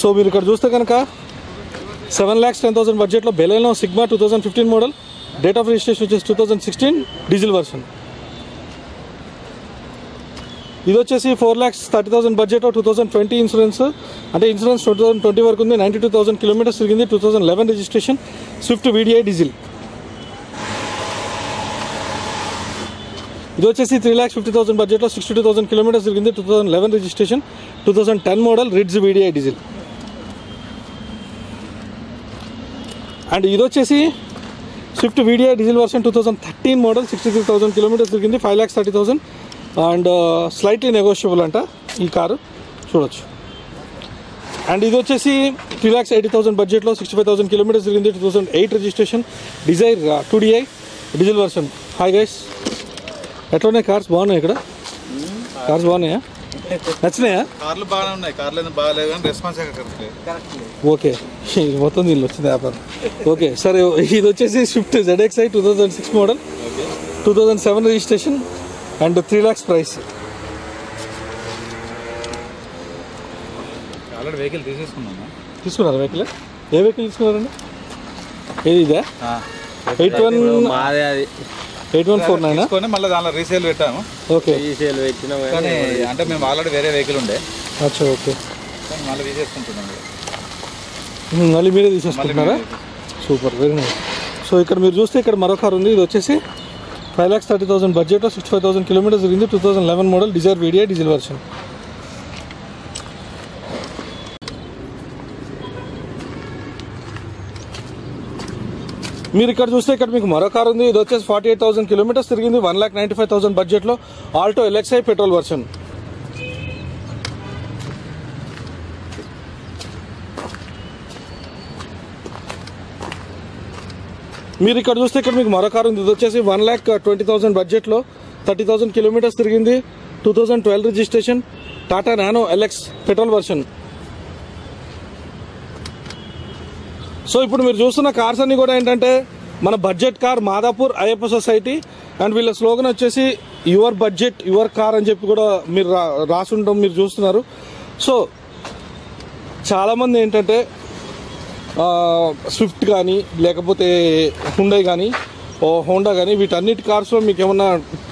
So మీరు ఇక్కడ చూస్తే కనుక సెవెన్ ల్యాక్స్ టెన్ థౌసండ్ బడ్జెట్లో Baleno Sigma two thousand fifteen model date of registration వచ్చేసి two thousand sixteen diesel version. ఇది వచ్చేసి four lakhs thirty thousand budget two thousand twenty insurance. అంటే ఇన్సూరెన్స్ టూ థౌసండ్ ట్వంటీ వరకు ఉంది నైంటీ టూ థౌసండ్ కిలోమీటర్స్ తిరిగింది two thousand eleven registration Swift VDI diesel. ఇది వచ్చేసి three lakhs fifty thousand బడ్జెట్లో sixty two thousand kilometres తిరిగింది two thousand eleven registration two thousand ten model Ritz VDI diesel. And ఇది వచ్చేసి Swift VDI diesel version two thousand thirteen model sixty three thousand kilometres తిరిగింది five lakhs thirty thousand and slightly negotiable అంట ఈ car. చూడొచ్చు. And ఇది వచ్చేసి three lakhs eighty thousand బడ్జెట్లో sixty five thousand kilometres తిరిగింది two thousand eight registration Dzire two DI diesel version hi guys ఎట్లున్నాయి cars బాగున్నాయి ఇక్కడ? కార్స్ బాగున్నాయా? నచ్చినాయా? కార్లు బాగానే ఉన్నాయి. కార్లు ఏదో బాగాలేదు కానీ రెస్పాన్స్ ఓకే. మొత్తం దీనిలో వచ్చింది వ్యాపారం. ఓకే. సరే ఇది వచ్చేసి Swift ZXI two thousand six model two thousand seven registration and three lakhs price already vehicle తీసేసుకున్నాను తీసుకున్నారా వెహికల్ ఏ వెహికల్ తీసుకున్నారండి? ఏది ఇదే? ఎయిట్ వన్ మాదే అది. ఎయిట్ వన్ ఫోర్ నైన్ తీసుకొని మళ్ళీ దానిలో రీసేల్ పెట్టాము. ఓకే ఈసీఎల్ పెట్టినాం కానీ అంటే మేము ఆల్రెడీ వేరే వెహికల్ ఉండే. అచ్చా ఓకే. మళ్ళీ తీసేసుకుంటున్నాం మళ్ళీ మీరే తీసేసుకుంటున్నారా? Super very nice. సో ఇక్కడ మీరు చూస్తే ఇక్కడ మరో కార్ ఉంది. ఇది వచ్చేసి ఫైవ్ ల్యాక్స్ థర్టీ థౌసండ్ బడ్జెట్లో సిక్స్టీ ఫైవ్ థౌసండ్ కిలోమీటర్స్ తిరిగింది two thousand eleven model Dzire VDI diesel version మీరు ఇక్కడ చూస్తే ఇక్కడ మీకు మరో కార్ ఉంది. ఇది వచ్చేసి ఫార్టీ ఎయిట్ థౌసండ్ కిలోమీటర్స్ తిరిగింది. One lakh ninety five thousand బడ్జెట్లో ఆల్టో ఎల్ఎక్స్ఐ పెట్రోల్ వర్షన్ మీరు ఇక్కడ చూస్తే ఇక్కడ మీకు మరో కారు ఉంది. ఇది వచ్చేసి వన్ ల్యాక్ ట్వంటీ థౌసండ్ బడ్జెట్లో థర్టీ థౌసండ్ కిలోమీటర్స్ తిరిగింది. Two thousand twelve registration Tata Nano LX petrol version so ఇప్పుడు మీరు చూస్తున్న కార్స్ అన్ని కూడా ఏంటంటే మన budget car Madhapur Ayyappa society and వీళ్ళ స్లోగన్ వచ్చేసి యువర్ బడ్జెట్ యువర్ కార్ అని చెప్పి కూడా మీరు రా మీరు చూస్తున్నారు. సో చాలామంది ఏంటంటే స్విఫ్ట్ కానీ లేకపోతే హుండై కానీ ఓ హోండా కానీ వీటన్నిటి కార్స్లో మీకు ఏమన్నా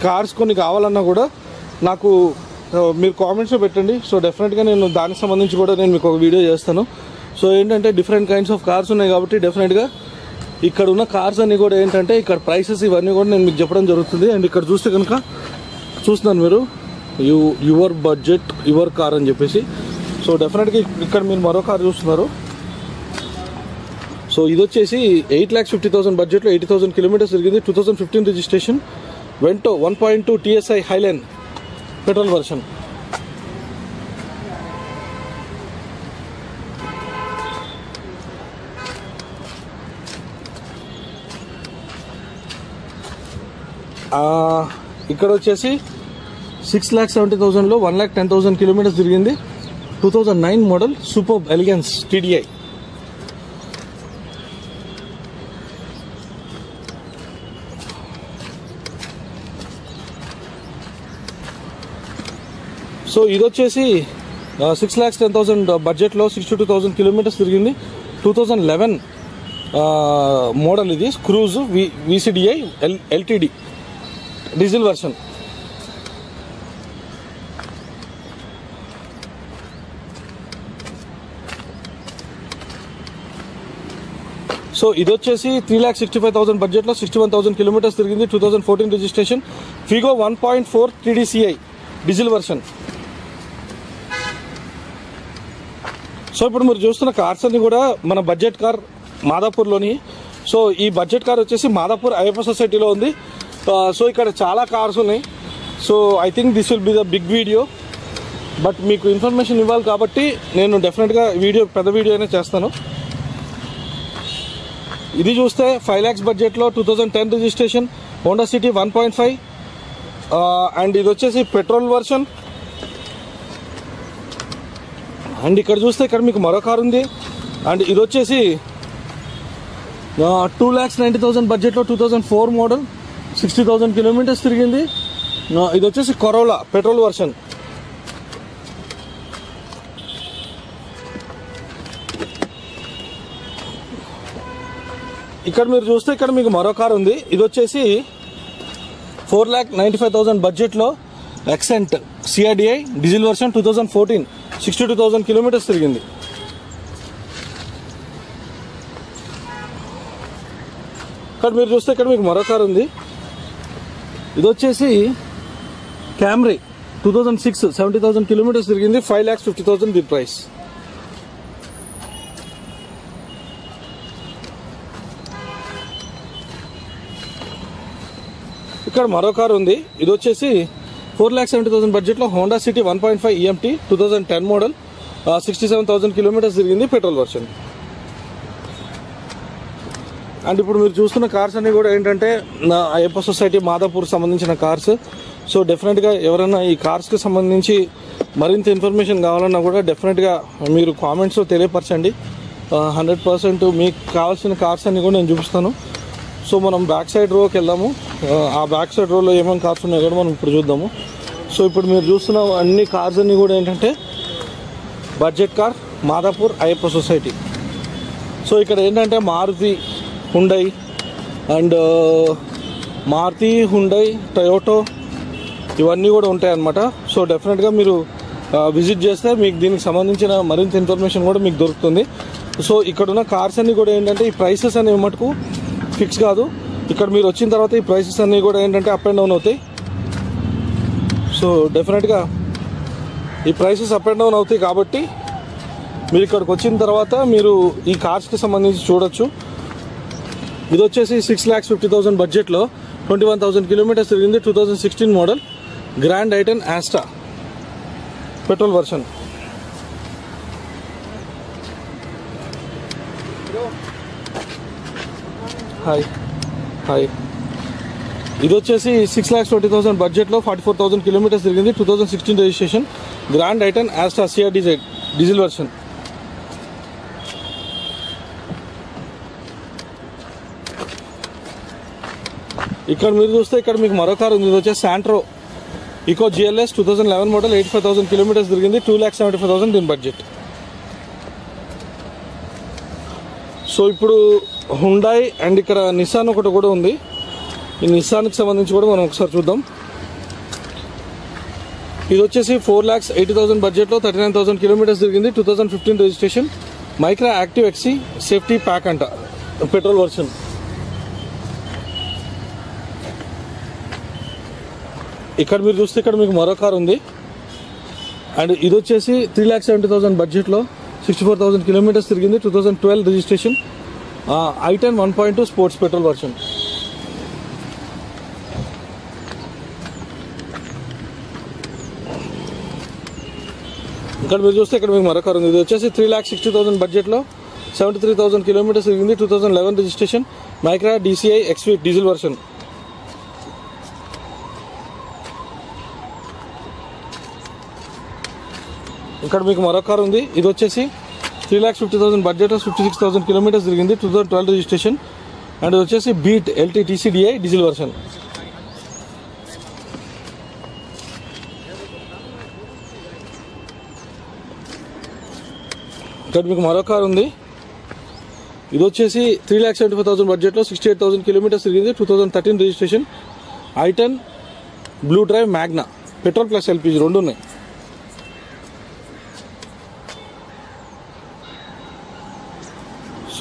కార్స్ కొన్ని కావాలన్నా కూడా నాకు మీరు కామెంట్స్లో పెట్టండి. సో డెఫినెట్గా నేను దానికి సంబంధించి కూడా నేను మీకు ఒక వీడియో చేస్తాను. సో ఏంటంటే డిఫరెంట్ కైండ్స్ ఆఫ్ కార్స్ ఉన్నాయి కాబట్టి డెఫినెట్గా ఇక్కడ ఉన్న కార్స్ అన్నీ కూడా ఏంటంటే ఇక్కడ ప్రైసెస్ ఇవన్నీ కూడా నేను మీకు చెప్పడం జరుగుతుంది. అండ్ ఇక్కడ చూస్తే కనుక చూస్తున్నాను మీరు you your budget your car అని చెప్పేసి. సో డెఫినెట్గా ఇక్కడ మీరు మరో కార్ చూస్తున్నారు. సో ఇది వచ్చేసి ఎయిట్ ల్యాక్స్ ఫిఫ్టీ థౌసండ్ బడ్జెట్లో ఎయిటీ థౌసండ్ కిలోమీటర్స్ తిరిగింది. Two thousand fifteen registration Vento one point two TSI Highline petrol version ఇక్కడ వచ్చేసి six lakh seventy థౌసండ్లో one lakh ten thousand kilometres తిరిగింది. Two thousand nine model super elegance TDI so ఇది వచ్చేసి six lakhs ten thousand బడ్జెట్లో sixty two thousand kilometres తిరిగింది. Two thousand eleven model ఇది Cruze V VCDI L LTD diesel version. So ఇది వచ్చేసి three lakh sixty five thousand బడ్జెట్లో sixty one thousand kilometres తిరిగింది two thousand fourteen registration Figo one point four TDCI diesel version so ఇప్పుడు మీరు చూస్తున్న cars అన్ని కూడా మన బడ్జెట్ కార్ మాదాపూర్లోని. సో ఈ బడ్జెట్ కార్ వచ్చేసి మాదాపూర్ అయ్యప్ప సొసైటీలో ఉంది. సో ఇక్కడ చాలా కార్స్ ఉన్నాయి. So I think this will be the big video but మీకు ఇన్ఫర్మేషన్ ఇవ్వాలి కాబట్టి నేను డెఫినెట్గా వీడియో పెద్ద వీడియో అయినా చేస్తాను. ఇది చూస్తే ఫైవ్ ల్యాక్స్ బడ్జెట్లో two thousand ten registration Honda City one point five and ఇది వచ్చేసి పెట్రోల్ వర్షన్ అండ్ ఇక్కడ చూస్తే ఇక్కడ మీకు మరో కార్ ఉంది. అండ్ ఇది వచ్చేసి టూ ల్యాక్స్ నైంటీ థౌసండ్ బడ్జెట్లో two thousand four model sixty thousand kilometres తిరిగింది. ఇది వచ్చేసి కరోలా పెట్రోల్ వర్షన్ ఇక్కడ మీరు చూస్తే ఇక్కడ మీకు మరో కార్ ఉంది. ఇది వచ్చేసి four lakh ninety five thousand బడ్జెట్లో Xcent CRDI diesel version two thousand fourteen sixty two thousand kilometres తిరిగింది. ఇక్కడ మీరు చూస్తే ఇక్కడ మీకు మరో కార్ ఉంది. ఇది వచ్చేసి Camry two thousand six seventy thousand kilometres తిరిగింది five lakhs fifty thousand the price ఇక్కడ మరో కారు ఉంది. ఇది వచ్చేసి ఫోర్ ల్యాక్ సెవెంటీ థౌసండ్ బడ్జెట్లో Honda City one point five EMT two thousand ten model sixty seven thousand kilometres తిరిగింది petrol version and ఇప్పుడు మీరు చూస్తున్న కార్స్ అన్ని కూడా ఏంటంటే నా అయ్యప్ప సొసైటీ మాదాపూర్ సంబంధించిన కార్స్. సో డెఫినెట్గా ఎవరైనా ఈ కార్స్కి సంబంధించి మరింత ఇన్ఫర్మేషన్ కావాలన్నా కూడా డెఫినెట్గా మీరు కామెంట్స్లో తెలియపరచండి. హండ్రెడ్ పర్సెంట్ మీకు కావాల్సిన కార్స్ అన్ని కూడా నేను చూపిస్తాను. సో మనం బ్యాక్ సైడ్ రోకి వెళ్దాము. ఆ, బ్యాక్ సైడ్ రోలో ఏమేమి కార్స్ ఉన్నాయో కూడా మనం ఇప్పుడు చూద్దాము. సో ఇప్పుడు మీరు చూస్తున్న అన్ని కార్స్ అన్నీ కూడా ఏంటంటే budget car Madhapur Ayyappa society. So ఇక్కడ ఏంటంటే Maruti Hyundai and Maruti Hyundai Toyota ఇవన్నీ కూడా ఉంటాయి అన్నమాట సో డెఫినెట్గా మీరు uh, విజిట్ చేస్తే మీకు దీనికి సంబంధించిన మరింత ఇన్ఫర్మేషన్ కూడా మీకు దొరుకుతుంది. సో ఇక్కడ ఉన్న కార్స్ అన్నీ కూడా ఏంటంటే ఈ ప్రైసెస్ అనేవి మటుకు ఫిక్స్ కాదు. ఇక్కడ మీరు వచ్చిన తర్వాత ఈ ప్రైసెస్ అన్నీ కూడా ఏంటంటే అప్ అండ్ డౌన్ అవుతాయి. సో డెఫినెట్గా ఈ ప్రైసెస్ అప్ అండ్ డౌన్ అవుతాయి కాబట్టి మీరు ఇక్కడికి వచ్చిన తర్వాత మీరు ఈ కార్స్కి సంబంధించి చూడొచ్చు. ఇది వచ్చేసి సిక్స్ ల్యాక్స్ ఫిఫ్టీ థౌసండ్ బడ్జెట్లో ట్వంటీ వన్ థౌసండ్ కిలోమీటర్స్ తిరిగింది two thousand sixteen model Grand i ten Asta petrol version hi hi ఇది వచ్చేసి సిక్స్ ల్యాక్స్ ట్వంటీ థౌసండ్ బడ్జెట్లో ఫార్టీ ఫోర్ థౌసండ్ కిలోమీటర్స్ తిరిగింది two thousand sixteen registration Grand i ten Asta CR డిజైడ్ diesel version ఇక్కడ మీరు చూస్తే ఇక్కడ మీకు మరో కారు ఉంది. ఇది వచ్చేసి Santro Eco GLS two thousand eleven model eighty five thousand kilometres తిరిగింది. Two lakhs seventy five thousand దీని బడ్జెట్ సో ఇప్పుడు హుండాయ్ అండ్ ఇక్కడ నిసాన్ ఒకటి కూడా ఉంది. ఈ నిసాన్కి సంబంధించి కూడా మనం ఒకసారి చూద్దాం. ఇది వచ్చేసి ఫోర్ ల్యాక్స్ ఎయిటీ థౌసండ్ బడ్జెట్లో థర్టీ నైన్ థౌసండ్ కిలోమీటర్స్ తిరిగింది. Two thousand fifteen registration Micra active XE safety pack అంట. పెట్రోల్ వర్షన్ ఇక్కడ మీరు చూస్తే ఇక్కడ మీకు మరో కార్ ఉంది. అండ్ ఇది వచ్చేసి త్రీ ల్యాక్ సెవెంటీ థౌసండ్ బడ్జెట్లో సిక్స్టీ ఫోర్ థౌసండ్ కిలోమీటర్స్ తిరిగింది two thousand twelve registration i ten one point two sports petrol version ఇక్కడ మీరు చూస్తే ఇక్కడ మీకు మరో ఉంది. ఇది వచ్చేసి త్రీ ల్యాక్ సిక్స్టీ థౌసండ్ బడ్జెట్లో సెవెంటీ త్రీ థౌసండ్ కిలోమీటర్స్ తిరిగింది two thousand eleven registration Micra DCI XV diesel version ఇక్కడ మీకు మరో కార్ ఉంది. ఇది వచ్చేసి three lakhs fifty thousand budget fifty six thousand kilometres తిరిగింది. Two thousand twelve registration and ఇది వచ్చేసి Beat LT TCDI diesel version ఇక్కడ మీకు మరో కార్ ఉంది. ఇది వచ్చేసి three lakhs seventy five thousand బడ్జెట్లో సిక్స్టీ ఎయిట్ థౌసండ్ కిలోమీటర్స్ తిరిగింది two thousand thirteen registration i ten blue drive Magna petrol plus LPG రెండు ఉన్నాయి.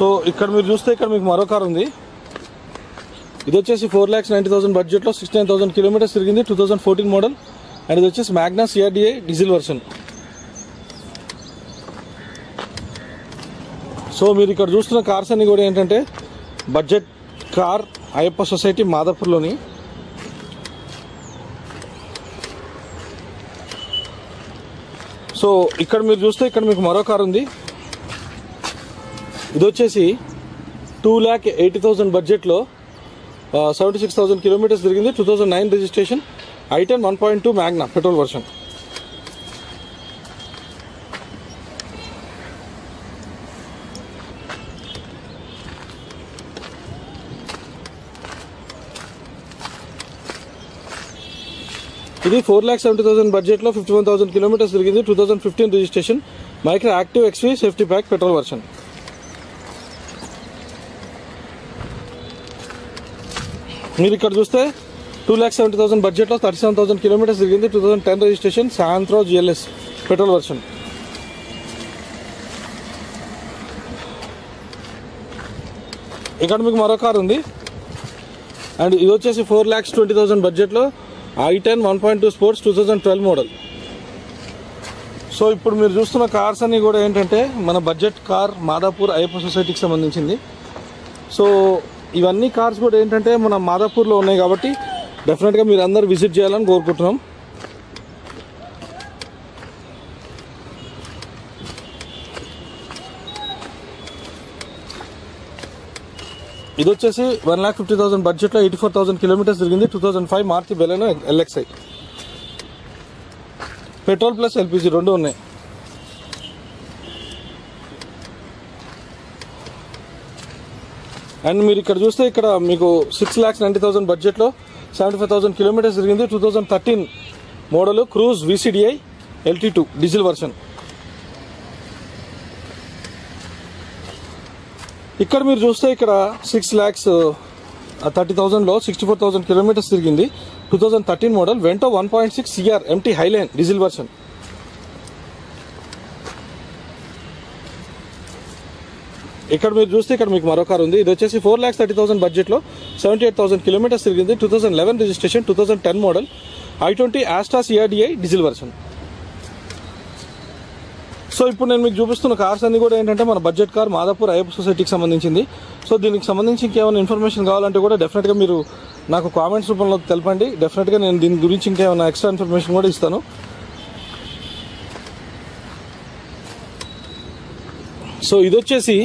సో ఇక్కడ మీరు చూస్తే ఇక్కడ మీకు మరో కార్ ఉంది. ఇది వచ్చేసి ఫోర్ ల్యాక్స్ నైంటీ థౌసండ్ బడ్జెట్లో సిక్స్టీ నైన్ థౌసండ్ కిలోమీటర్స్ తిరిగింది two thousand fourteen model and ఇది వచ్చేసి Magna CRDI diesel version so మీరు ఇక్కడ చూస్తున్న కార్స్ అన్ని కూడా ఏంటంటే బడ్జెట్ కార్ అయ్యప్ప సొసైటీ మాదాపూర్లోని. సో ఇక్కడ మీరు చూస్తే ఇక్కడ మీకు మరో కార్ ఉంది. ఇది వచ్చేసి టూ ల్యాక్ ఎయిటీ థౌసండ్ బడ్జెట్లో సెవెంటీ సిక్స్ థౌసండ్ కిలోమీటర్స్ తిరిగింది. Two thousand nine registration i ten one point two Magna petrol version ఇది ఫోర్ ల్యాక్ సెవెంటీ థౌసండ్ బడ్జెట్లో ఫిఫ్టీ వన్ థౌసండ్ కిలోమీటర్స్ తిరిగింది. Two thousand fifteen registration Micra active XV safety pack petrol version మీరు ఇక్కడ చూస్తే two lakh seventy thousand బడ్జెట్లో thirty seven thousand kilometres తిరిగింది two thousand ten registration Santro GLS petrol version ఇక్కడ మీకు మరో కార్ ఉంది. అండ్ ఇది వచ్చేసి ఫోర్ ల్యాక్స్ ట్వంటీ థౌసండ్ బడ్జెట్లో i ten one point two sports two thousand twelve model so ఇప్పుడు మీరు చూస్తున్న కార్స్ అన్నీ కూడా ఏంటంటే మన బడ్జెట్ కార్ మాదాపూర్ అయ్యప్ప సొసైటీకి సంబంధించింది. సో ఇవన్నీ కార్స్ కూడా ఏంటంటే మన మాదాపూర్లో ఉన్నాయి కాబట్టి డెఫినెట్గా మీరు అందరు విజిట్ చేయాలని కోరుకుంటున్నాం. ఇది వచ్చేసి వన్ ల్యాక్ ఫిఫ్టీ థౌసండ్ బడ్జెట్లో ఎయిటీ ఫోర్ థౌసండ్ కిలోమీటర్స్ తిరిగింది. Two thousand five March Baleno LXI petrol plus LPG రెండు ఉన్నాయి. అండ్ మీరు ఇక్కడ చూస్తే ఇక్కడ మీకు సిక్స్ ల్యాక్స్ నైంటీ థౌసండ్ బడ్జెట్లో సెవెంటీ ఫైవ్ థౌసండ్ కిలోమీటర్స్ తిరిగింది two thousand thirteen model Cruze VCDI LT two diesel version ఇక్కడ మీరు చూస్తే ఇక్కడ సిక్స్ ల్యాక్స్ థర్టీ థౌసండ్లో సిక్స్టీ ఫోర్ థౌసండ్ కిలోమీటర్స్ తిరిగింది two thousand thirteen model Vento one point six CR MT highline diesel version ఇక్కడ మీరు చూస్తే ఇక్కడ మీకు మరో కార్ ఉంది. ఇది వచ్చేసి ఫోర్ ల్యాక్స్ థర్టీ థౌసండ్ బడ్జెట్లో సెవెంటీ ఎయిట్ థౌసండ్ కిలోమీటర్స్ తిరిగింది. Two thousand eleven registration two thousand ten model i twenty Asta CRDI diesel version so ఇప్పుడు నేను మీకు చూపిస్తున్న కార్స్ అన్ని కూడా ఏంటంటే మన బడ్జెట్ కార్ మాదాపూర్ అయ్యప్ప సొసైటీకి సంబంధించింది. సో దీనికి సంబంధించి ఇంకేమైనా ఇన్ఫర్మేషన్ కావాలంటే కూడా డెఫినెట్గా మీరు నాకు కామెంట్స్ రూపంలో తెలపండి. డెఫినెట్గా నేను దీని గురించి ఇంకేమైనా ఎక్స్ట్రా ఇన్ఫర్మేషన్ కూడా ఇస్తాను. సో ఇది వచ్చేసి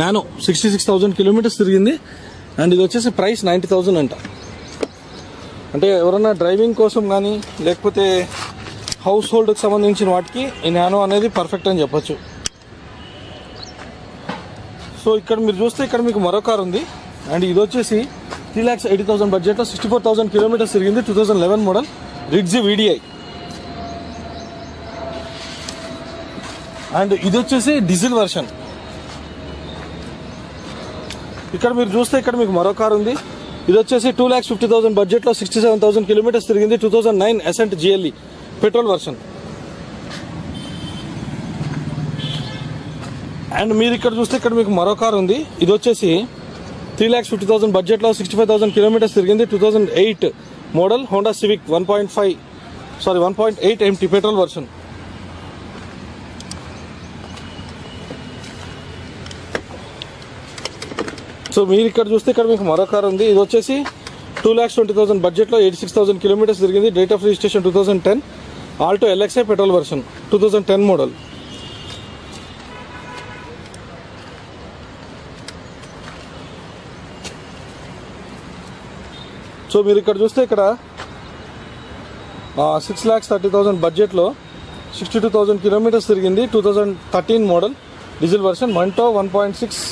Nano sixty six thousand kilometres తిరిగింది. అండ్ ఇది వచ్చేసి ప్రైస్ నైంటీ థౌజండ్ అంట. అంటే ఎవరన్నా డ్రైవింగ్ కోసం కానీ లేకపోతే హౌస్ హోల్డ్కి సంబంధించిన వాటికి ఈ నానో అనేది పర్ఫెక్ట్ అని చెప్పొచ్చు. సో ఇక్కడ మీరు చూస్తే ఇక్కడ మీకు మరో కార్ ఉంది. అండ్ ఇది వచ్చేసి త్రీ ల్యాక్స్ ఎయిటీ థౌసండ్ బడ్జెట్లో సిక్స్టీ ఫోర్ థౌసండ్ కిలోమీటర్స్ తిరిగింది two thousand eleven model Ritz VDI and ఇది వచ్చేసి డీజిల్ వర్షన్ ఇక్కడ మీరు చూస్తే ఇక్కడ మీకు మరో కార్ ఉంది. ఇది వచ్చేసి టూ ల్యాక్స్ ఫిఫ్టీ థౌసండ్ బడ్జెట్లో సిక్స్టీ సెవెన్ థౌసండ్ కిలోమీటర్స్ తిరిగింది two thousand nine Accent GLE petrol version and మీరు ఇక్కడ చూస్తే ఇక్కడ మీకు మరో కార్ ఉంది. ఇది వచ్చేసి త్రీ ల్యాక్స్ ఫిఫ్టీ థౌసండ్ బడ్జెట్లో సిక్స్టీ ఫైవ్ థౌసండ్ కిలోమీటర్స్ తిరిగింది two thousand eight model Honda Civic one point five sorry one point eight MT petrol version so మీరు ఇక్కడ చూస్తే ఇక్కడ మీకు మరో కార్ ఉంది. ఇది వచ్చేసి టూ ల్యాక్స్ ట్వంటీ థౌసండ్ బడ్జెట్లో ఎయిటీ సిక్స్ థౌసండ్ కిలోమీటర్స్ తిరిగింది. Date of registration two thousand ten Alto LXI petrol version two thousand ten model so మీరు ఇక్కడ చూస్తే ఇక్కడ సిక్స్ ల్యాక్స్ థర్టీ థౌసండ్ బడ్జెట్లో సిక్స్టీ టూ థౌసండ్ కిలోమీటర్స్ తిరిగింది two thousand thirteen model diesel version to one point six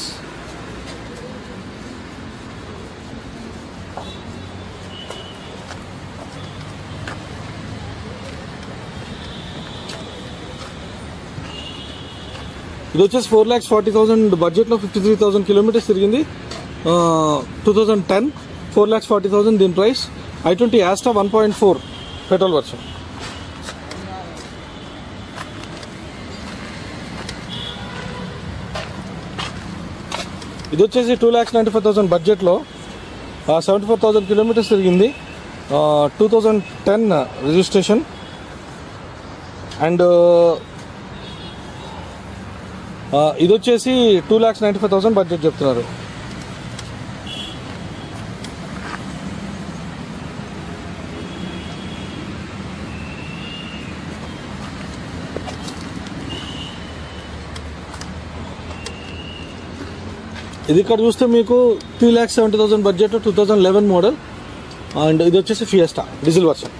ఇది వచ్చేసి four lakhs forty thousand బడ్జెట్లో fifty three thousand kilometres తిరిగింది two thousand ten four lakhs forty thousand దీని price i twenty Asta one point four petrol version ఇది వచ్చేసి two lakhs ninety five thousand బడ్జెట్లో seventy four thousand kilometres తిరిగింది two thousand ten registration and ఇది వచ్చేసి two lakhs ninety five thousand budget చెప్తున్నారు. ఇది ఇక్కడ చూస్తే మీకు three lakhs seventy thousand budget two thousand eleven model and ఇది వచ్చేసి ఫియస్టా డీజిల్ వర్షన్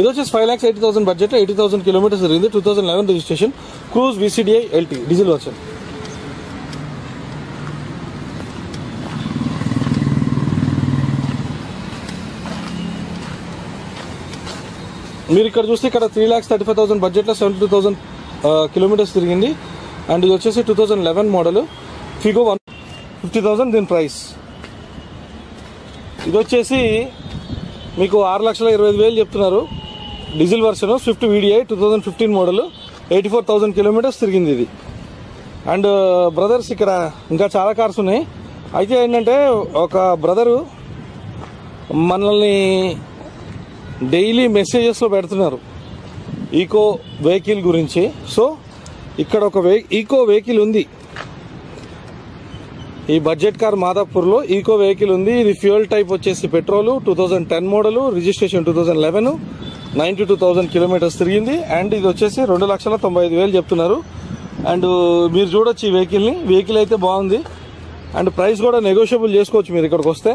ఇది వచ్చేసి five lakhs eighty thousand budget eighty thousand kilometres జరిగింది two thousand eleven registration Cruze VCDI LT diesel version మీరు ఇక్కడ చూస్తే ఇక్కడ three lakhs thirty five thousand బడ్జెట్లో సెవెంటీ టూ థౌసండ్ కిలోమీటర్స్ తిరిగింది. అండ్ ఇది వచ్చేసి two thousand eleven model Figo one fifty thousand దీని ప్రైస్ ఇది వచ్చేసి మీకు ఆరు లక్షల ఇరవై ఐదు వేలు చెప్తున్నారు. Diesel version Swift VDI two thousand fifteen model eighty four thousand kilometres తిరిగింది ఇది. అండ్ uh, బ్రదర్స్ ఇక్కడ ఇంకా చాలా కార్స్ ఉన్నాయి. అయితే ఏంటంటే ఒక బ్రదరు మనల్ని డైలీ మెసేజెస్లో పెడుతున్నారు. ఈకో వెహికల్ గురించి. సో ఇక్కడ ఒక వెహి ఈకో వెహికల్ ఉంది. ఈ బడ్జెట్ కార్ మాదాపూర్లో ఈకో వెహికల్ ఉంది. ఇది ఫ్యూయల్ టైప్ వచ్చేసి petrol two thousand ten model registration two thousand eleven ninety two thousand kilometres తిరిగింది. అండ్ ఇది వచ్చేసి రెండు లక్షల తొంభై ఐదు వేలు చెప్తున్నారు. అండ్ మీరు చూడొచ్చు ఈ వెహికల్ని వెహికల్ అయితే బాగుంది. అండ్ ప్రైస్ కూడా నెగోషియబుల్ చేసుకోవచ్చు మీరు ఇక్కడికి వస్తే.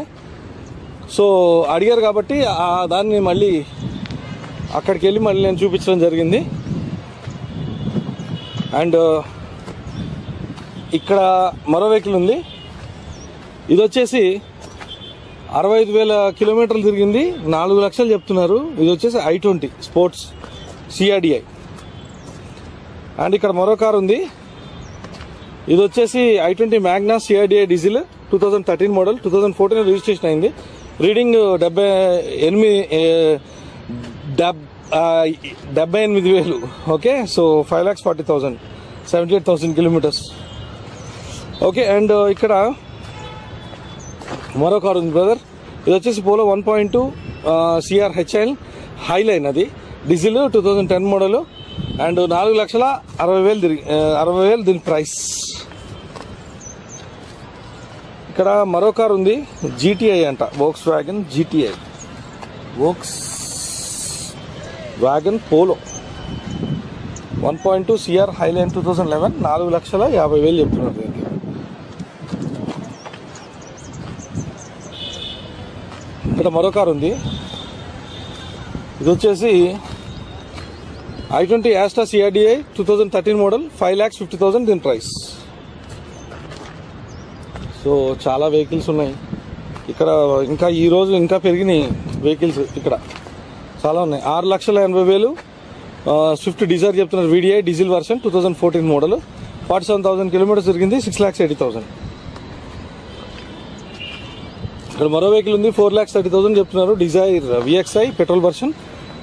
సో అడిగారు కాబట్టి దాన్ని మళ్ళీ అక్కడికి వెళ్ళి మళ్ళీ నేను చూపించడం జరిగింది. అండ్ ఇక్కడ మరో వెహికల్ ఉంది. ఇది వచ్చేసి అరవై ఐదు వేల కిలోమీటర్లు తిరిగింది. నాలుగు లక్షలు చెప్తున్నారు. ఇది వచ్చేసి i twenty sports CRDI and ఇక్కడ మరో కారు ఉంది. ఇది వచ్చేసి i twenty Magna CRDI diesel two thousand thirteen model two thousand fourteen registration అయింది. రీడింగ్ డెబ్బై ఎనిమిది డెబ్ డెబ్బై ఎనిమిది వేలు. Okay? So five lakhs forty thousand seventy eight thousand kilometres. Okay? And ఇక్కడ మరో కార్ ఉంది బ్రదర్ ఇది వచ్చేసి Polo one point two CR HIL highline అది. Diesel two thousand ten model and నాలుగు లక్షల అరవై వేలు తిరిగి అరవై వేలు దీని ప్రైస్ ఇక్కడ మరో కార్ ఉంది జీటీఐ అంట. Volkswagen GTI Volkswagen Polo one point two CR highline two thousand eleven నాలుగు లక్షల యాభై వేలు చెప్తున్నారు దీనికి. ఇక్కడ మరో కారు ఉంది. ఇది వచ్చేసి i twenty Asta CRDI two thousand thirteen model five lakhs fifty thousand దీని ప్రైస్. సో చాలా వెహికల్స్ ఉన్నాయి. ఇక్కడ ఇంకా ఈ రోజు ఇంకా పెరిగినాయి వెహికల్స్ ఇక్కడ. చాలా ఉన్నాయి. ఆరు లక్షల ఎనభై వేలు స్విఫ్ట్ డిజైర్ చెప్తున్నారు VDI diesel version two thousand fourteen model. Forty seven thousand kilometres తిరిగింది సిక్స్ ల్యాక్స్ ఎయిటీ థౌసండ్ ఇక్కడ మరో వెహికల్ ఉంది ఫోర్ ల్యాక్స్ థర్టీ థౌసండ్ చెప్తున్నారు. Dzire VXI petrol version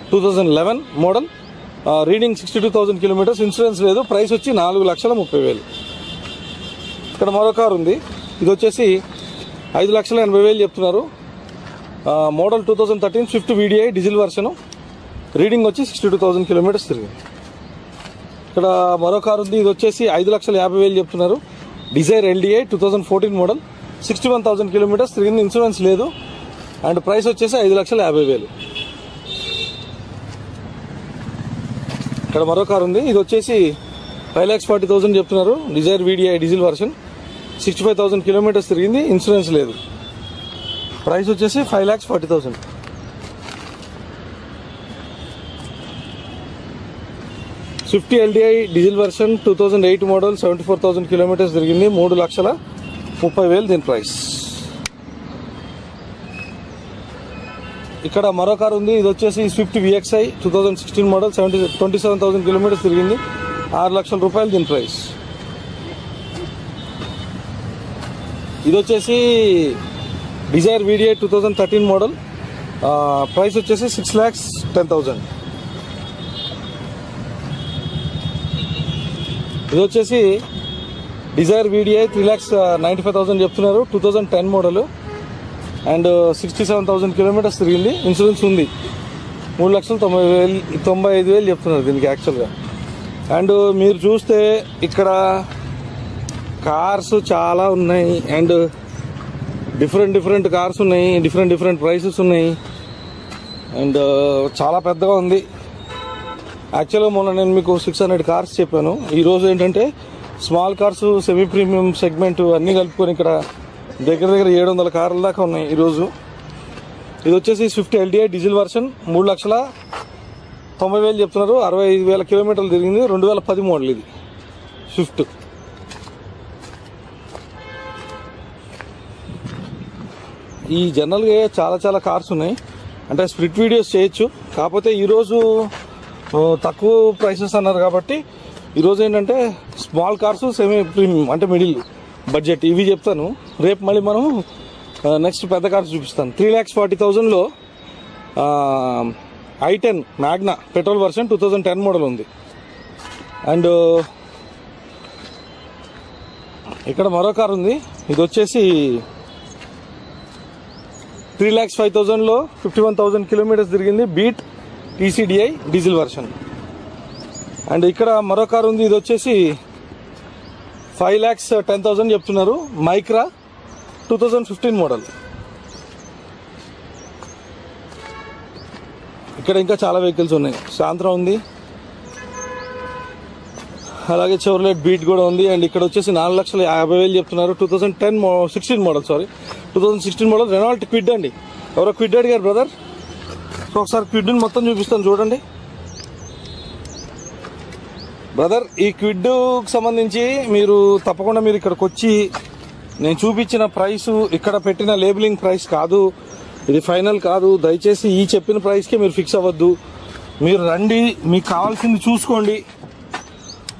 two thousand eleven model reading sixty two thousand kilometres insurance లేదు price వచ్చి నాలుగు లక్షల ముప్పై వేలు. ఇక్కడ మరో కారు ఉంది. ఇది వచ్చేసి ఐదు లక్షల ఎనభై వేలు చెప్తున్నారు. Model two thousand thirteen Swift VDI diesel version reading వచ్చి సిక్స్టీ టూ థౌసండ్ కిలోమీటర్స్ తిరిగింది. ఇక్కడ మరో కారు ఉంది. ఇది వచ్చేసి ఐదు లక్షల యాభై వేలు చెప్తున్నారు. Dzire LDI two thousand fourteen model sixty one thousand kilometres తిరిగింది ఇన్సూరెన్స్ లేదు. అండ్ ప్రైస్ వచ్చేసి ఐదు లక్షల యాభై వేలు. ఇక్కడ మరో కార్ ఉంది. ఇది వచ్చేసి ఫైవ్ ల్యాక్స్ ఫార్టీ థౌసండ్ చెప్తున్నారు. Dzire VDI diesel version. Sixty five thousand kilometres తిరిగింది. ఇన్సూరెన్స్ లేదు. ప్రైస్ వచ్చేసి five lakhs forty thousand. Swift LDI diesel version two thousand eight model seventy four thousand kilometres తిరిగింది. మూడు లక్షల ముప్పై వేలు దీని ప్రైస్. ఇక్కడ మరో కార్ ఉంది. ఇది వచ్చేసి Swift VXI two thousand sixteen model seventy twenty seven thousand kilometres తిరిగింది. ఆరు లక్షల రూపాయలు దీని ప్రైస్. ఇది వచ్చేసి Dzire VDI two thousand thirteen model price వచ్చేసి సిక్స్ ల్యాక్స్ టెన్ థౌజండ్ ఇది వచ్చేసి Dzire VDI three lakhs ninety five thousand చెప్తున్నారు. Two thousand ten model and sixty seven thousand kilometres తిరిగింది ఇన్సూరెన్స్ ఉంది. మూడు లక్షలు తొంభై వేలు తొంభై ఐదు వేలు చెప్తున్నారు దీనికి యాక్చువల్గా అండ్ uh, మీరు చూస్తే ఇక్కడ కార్స్ చాలా ఉన్నాయి. అండ్ డిఫరెంట్ డిఫరెంట్ కార్స్ ఉన్నాయి. డిఫరెంట్ డిఫరెంట్ ప్రైసెస్ ఉన్నాయి. అండ్ uh, చాలా పెద్దగా ఉంది. యాక్చువల్గా మొన్న నేను మీకు సిక్స్ హండ్రెడ్ కార్స్ చెప్పాను. ఈరోజు ఏంటంటే small cars semi premium segment అన్నీ కలుపుకొని ఇక్కడ దగ్గర దగ్గర ఏడు వందల కార్ల దాకా ఉన్నాయి ఈరోజు. ఇది వచ్చేసి స్విఫ్ట్ ఎల్డిఐ డీజిల్ వర్షన్ మూడు లక్షల తొంభై వేలు చెప్తున్నారు. అరవై ఐదు వేల కిలోమీటర్లు తిరిగింది. రెండు వేల పది మోడల్ ఇది. స్విఫ్ట్ ఈ జనరల్గా చాలా చాలా కార్స్ ఉన్నాయి. అంటే స్ప్లిట్ వీడియోస్ చేయొచ్చు. కాకపోతే ఈరోజు తక్కువ ప్రైసెస్ అన్నారు కాబట్టి ఈరోజు ఏంటంటే స్మాల్ కార్స్ సెమీ ప్రీమియం అంటే మిడిల్ బడ్జెట్ ఇవి చెప్తాను. రేపు మళ్ళీ మనం నెక్స్ట్ పెద్ద కార్స్ చూపిస్తాను. త్రీ ల్యాక్స్ ఫార్టీ థౌజండ్లో i ten Magna petrol version two thousand ten model ఉంది. అండ్ ఇక్కడ మరో కార్ ఉంది. ఇది వచ్చేసి త్రీ ల్యాక్స్ ఫైవ్ థౌజండ్లో ఫిఫ్టీ వన్ థౌజండ్ కిలోమీటర్స్ తిరిగింది Beat TCDI diesel version. And ఇక్కడ మరో కారు ఉంది ఇది వచ్చేసి ఫైవ్ ల్యాక్స్ టెన్ థౌజండ్ చెప్తున్నారు. Micra two thousand fifteen model. ఇక్కడ ఇంకా చాలా వెహికల్స్ ఉన్నాయి. సాంత్రం ఉంది. అలాగే చెవర్లెట్ బీట్ కూడా ఉంది. అండ్ ఇక్కడ వచ్చేసి నాలుగు లక్షల యాభై వేలు చెప్తున్నారు. Two thousand ten sixteen model sorry two thousand sixteen model Renault Kwid అండి. ఎవరో క్విడ్ అడిగారు బ్రదర్ సో ఒకసారి క్విడ్ని మొత్తం చూపిస్తాను చూడండి. బ్రదర్ ఈ క్విడ్కి సంబంధించి మీరు తప్పకుండా మీరు ఇక్కడికి వచ్చి నేను చూపించిన ప్రైస్ ఇక్కడ పెట్టిన లేబులింగ్ ప్రైస్ కాదు. ఇది ఫైనల్ కాదు. దయచేసి ఈ చెప్పిన ప్రైస్కే మీరు ఫిక్స్ అవ్వద్దు. మీరు రండి. మీకు కావాల్సింది చూసుకోండి.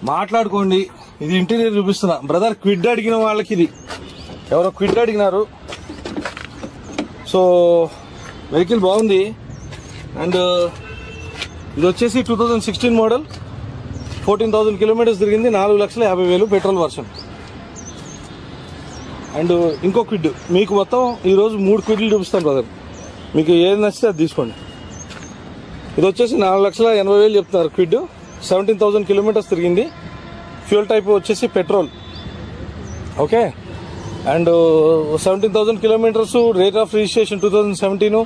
మాట్లాడుకోండి. ఇది ఇంటీరియర్ చూపిస్తున్నా. బ్రదర్ క్విడ్ అడిగిన వాళ్ళకి ఇది. ఎవరో క్విడ్ అడిగినారు. సో వెహికల్ బాగుంది. అండ్ ఇది వచ్చేసి two thousand sixteen model. Fourteen thousand kilometres తిరిగింది నాలుగు లక్షల యాభై వేలు పెట్రోల్ వర్షన్. అండ్ ఇంకో క్విడ్ మీకు మొత్తం ఈరోజు మూడు క్విడ్లు చూపిస్తాను బ్రదర్ మీకు ఏది నచ్చితే అది తీసుకోండి. ఇది వచ్చేసి నాలుగు లక్షల ఎనభై వేలు చెప్తున్నారు క్విడ్. సెవెంటీన్ థౌసండ్ కిలోమీటర్స్ తిరిగింది. ఫ్యూల్ టైప్ వచ్చేసి petrol. Okay? And seventeen thousand kilometres date of registration two thousand seventeen.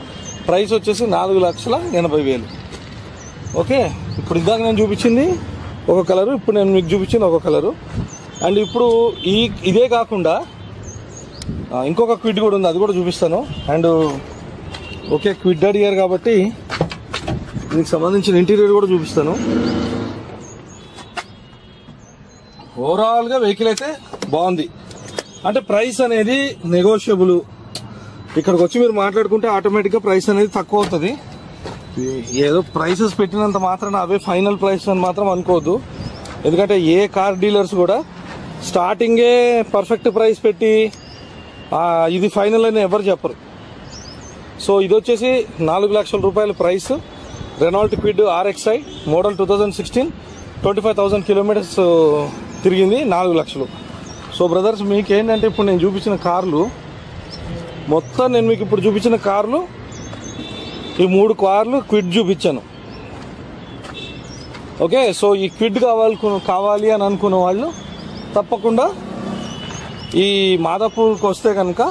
Price వచ్చేసి నాలుగు లక్షల ఎనభై వేలు. ఓకే? ఇప్పుడు ఇందాక నేను చూపించింది ఒక కలరు ఇప్పుడు నేను మీకు చూపించింది ఒక కలరు. అండ్ ఇప్పుడు ఈ ఇదే కాకుండా ఇంకొక క్విడ్ కూడా ఉంది అది కూడా చూపిస్తాను. అండ్ ఓకే క్విడ్ అడిగారు కాబట్టి దీనికి సంబంధించిన ఇంటీరియర్ కూడా చూపిస్తాను. ఓవరాల్గా వెహికల్ అయితే బాగుంది. అంటే ప్రైస్ అనేది నెగోషియబుల్ ఇక్కడికి వచ్చి మీరు మాట్లాడుకుంటే ఆటోమేటిక్గా ప్రైస్ అనేది తక్కువ అవుతుంది. ఏదో ప్రైసెస్ పెట్టినంత మాత్రాన అవే ఫైనల్ ప్రైస్ అని మాత్రం అనుకోవద్దు. ఎందుకంటే ఏ కార్ డీలర్స్ కూడా స్టార్టింగే పర్ఫెక్ట్ ప్రైస్ పెట్టి ఇది ఫైనల్ అని ఎవరు చెప్పరు. సో ఇది వచ్చేసి నాలుగు లక్షల రూపాయల price Renault Kwid RXI model two thousand sixteen twenty five thousand kilometres తిరిగింది నాలుగు లక్షలు. సో బ్రదర్స్ మీకు ఏంటంటే ఇప్పుడు నేను చూపించిన కార్లు మొత్తం నేను మీకు ఇప్పుడు చూపించిన కార్లు ఈ మూడు కార్లు క్విడ్ చూపించాను. ఓకే సో ఈ క్విడ్ కావాలి కావాలి అని అనుకున్న వాళ్ళు తప్పకుండా ఈ మాదాపూర్కి వస్తే కనుక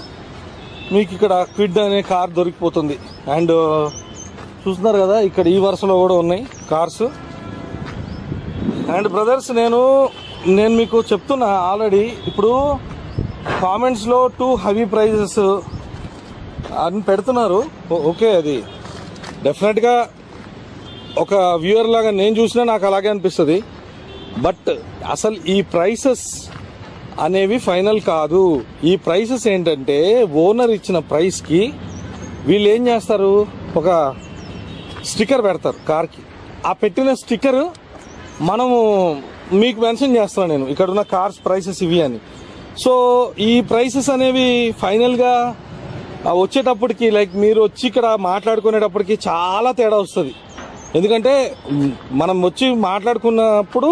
మీకు ఇక్కడ క్విడ్ అనే కార్ దొరికిపోతుంది. అండ్ చూస్తున్నారు కదా ఇక్కడ ఈ వరుసలో కూడా ఉన్నాయి కార్స్. అండ్ బ్రదర్స్ నేను నేను మీకు చెప్తున్నా ఆల్రెడీ ఇప్పుడు కామెంట్స్లో టూ హెవీ ప్రైజెస్ అని పెడుతున్నారు. ఓకే అది. డెఫినెట్గా ఒక వ్యూయర్ లాగా నేను చూసినా నాకు అలాగే అనిపిస్తుంది. బట్ అసలు ఈ ప్రైసెస్ అనేవి ఫైనల్ కాదు. ఈ ప్రైసెస్ ఏంటంటే ఓనర్ ఇచ్చిన ప్రైస్కి వీళ్ళు ఏం చేస్తారు? ఒక స్టిక్కర్ పెడతారు కార్కి ఆ పెట్టిన స్టిక్కర్ మనము మీకు మెన్షన్ చేస్తాను నేను. ఇక్కడ ఉన్న కార్స్ ప్రైసెస్ ఇవి అని. సో ఈ ప్రైసెస్ అనేవి ఫైనల్గా వచ్చేటప్పటికి లైక్ మీరు వచ్చి ఇక్కడ మాట్లాడుకునేటప్పటికి చాలా తేడా వస్తుంది. ఎందుకంటే మనం వచ్చి మాట్లాడుకున్నప్పుడు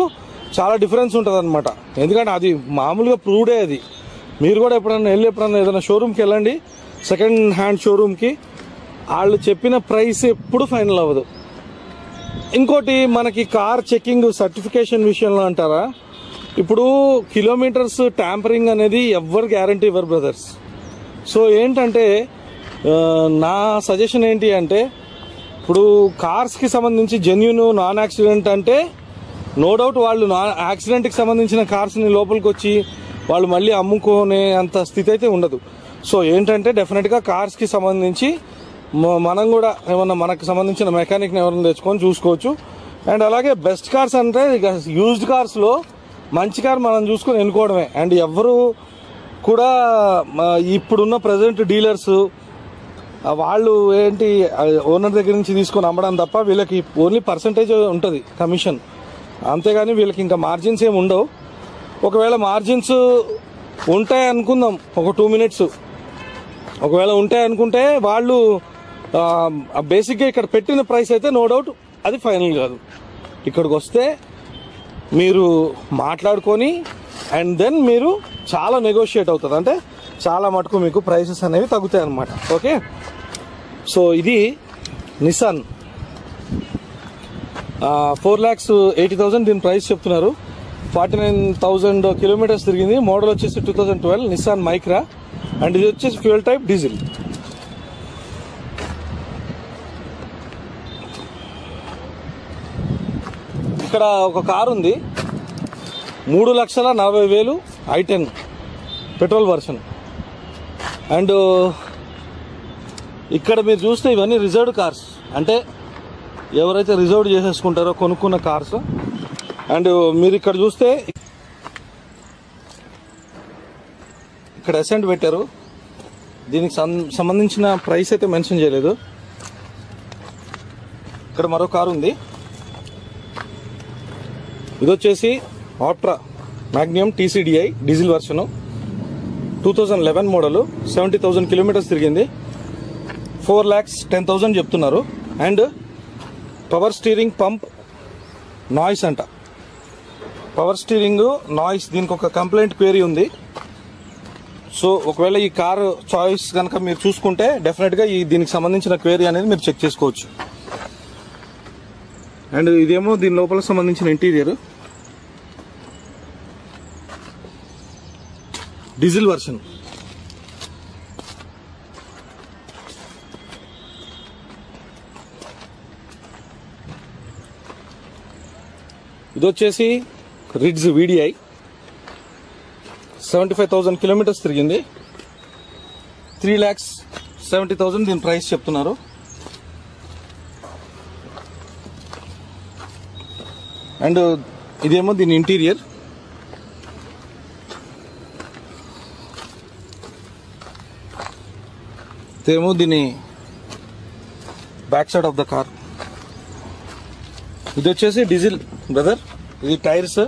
చాలా డిఫరెన్స్ ఉంటుంది అనమాట ఎందుకంటే అది మామూలుగా ప్రూవ్డే అది. మీరు కూడా ఎప్పుడన్నా వెళ్ళి ఎప్పుడన్నా ఏదైనా షోరూమ్కి వెళ్ళండి. సెకండ్ హ్యాండ్ షోరూమ్కి వాళ్ళు చెప్పిన ప్రైస్ ఎప్పుడు ఫైనల్ అవ్వదు. ఇంకోటి మనకి కార్ చెకింగ్ సర్టిఫికేషన్ విషయంలో అంటారా? ఇప్పుడు కిలోమీటర్స్ ట్యాంపరింగ్ అనేది ఎవ్వరు గ్యారంటీ ఇవ్వరు బ్రదర్స్ సో ఏంటంటే నా సజెషన్ ఏంటి అంటే ఇప్పుడు కార్స్కి సంబంధించి జెన్యున్ నాన్ యాక్సిడెంట్ అంటే నో డౌట్ వాళ్ళు నాన్ యాక్సిడెంట్కి సంబంధించిన కార్స్ని లోపలికి వచ్చి వాళ్ళు మళ్ళీ అమ్ముకునే అంత స్థితి అయితే ఉండదు. సో ఏంటంటే డెఫినెట్గా కార్స్కి సంబంధించి మనం కూడా ఏమన్నా మనకు సంబంధించిన మెకానిక్ని ఎవరైనా తెచ్చుకొని చూసుకోవచ్చు. అండ్ అలాగే బెస్ట్ కార్స్ అంటే ఇక యూజ్డ్ కార్స్లో మంచి కార్ మనం చూసుకొని ఎన్నుకోవడమే. అండ్ ఎవరు కూడా ఇప్పుడున్న ప్రజెంట్ డీలర్స్ వాళ్ళు ఏంటి ఓనర్ దగ్గర నుంచి తీసుకొని అమ్మడం తప్ప వీళ్ళకి ఓన్లీ పర్సంటేజ్ ఉంటుంది కమిషన్ అంతేగాని వీళ్ళకి ఇంకా మార్జిన్స్ ఏమి ఉండవు. ఒకవేళ మార్జిన్స్ ఉంటాయి అనుకుందాం ఒక టూ మినిట్స్ ఒకవేళ ఉంటాయి అనుకుంటే వాళ్ళు బేసిక్గా ఇక్కడ పెట్టిన ప్రైస్ అయితే నో డౌట్ అది ఫైనల్ కాదు. ఇక్కడికి వస్తే మీరు మాట్లాడుకొని అండ్ దెన్ మీరు చాలా నెగోషియేట్ అవుతుంది. అంటే చాలా మటుకు మీకు ప్రైసెస్ అనేవి తగ్గుతాయి అన్నమాట. ఓకే సో ఇది Nissan four lakhs eighty thousand దీని ప్రైస్ చెప్తున్నారు. ఫార్టీ నైన్ థౌసండ్ కిలోమీటర్స్ తిరిగింది. మోడల్ వచ్చేసి two thousand twelve Nissan Micra and ఇది వచ్చేసి ఫ్యూయల్ టైప్ డీజిల్ ఇక్కడ ఒక కారు ఉంది. మూడు లక్షల నలభై వేలు i ten petrol version. And ఇక్కడ మీరు చూస్తే ఇవన్నీ రిజర్వ్డ్ కార్స్. అంటే ఎవరైతే రిజర్వ్ చేసేసుకుంటారో కొనుక్కున్న కార్స్. అండ్ మీరు ఇక్కడ చూస్తే ఇక్కడ అసెంట్ పెట్టారు. దీనికి సం- సంబంధించిన ప్రైస్ అయితే మెన్షన్ చేయలేదు. ఇక్కడ మరో కారు ఉంది. ఇది వచ్చేసి Optra Magnum TCDI diesel version. Two thousand eleven model seventy thousand kilometres తిరిగింది. ఫోర్ ల్యాక్స్ టెన్ థౌజండ్ చెప్తున్నారు. And power steering pump noise అంట. పవర్ స్టీరింగ్ నాయిస్ దీనికి ఒక కంప్లైంట్ పేరు ఉంది. సో ఒకవేళ ఈ కారు చాయిస్ కనుక మీరు చూసుకుంటే డెఫినెట్గా ఈ దీనికి సంబంధించిన క్వేరీ అనేది మీరు చెక్ చేసుకోవచ్చు. అండ్ ఇదేమో దీని లోపల సంబంధించిన ఇంటీరియర్. Diesel version. ఇది వచ్చేసి Ritz VDI. Seventy five thousand kilometres తిరిగింది. త్రీ ల్యాక్స్ సెవెంటీ థౌజండ్ దీని ప్రైస్ చెప్తున్నారు. అండ్ ఇదేమో దీని ఇంటీరియర్. ఇదేమో దీని back side of the car ఇది వచ్చేసి డీజిల్ బ్రదర్ ఇది టైర్స్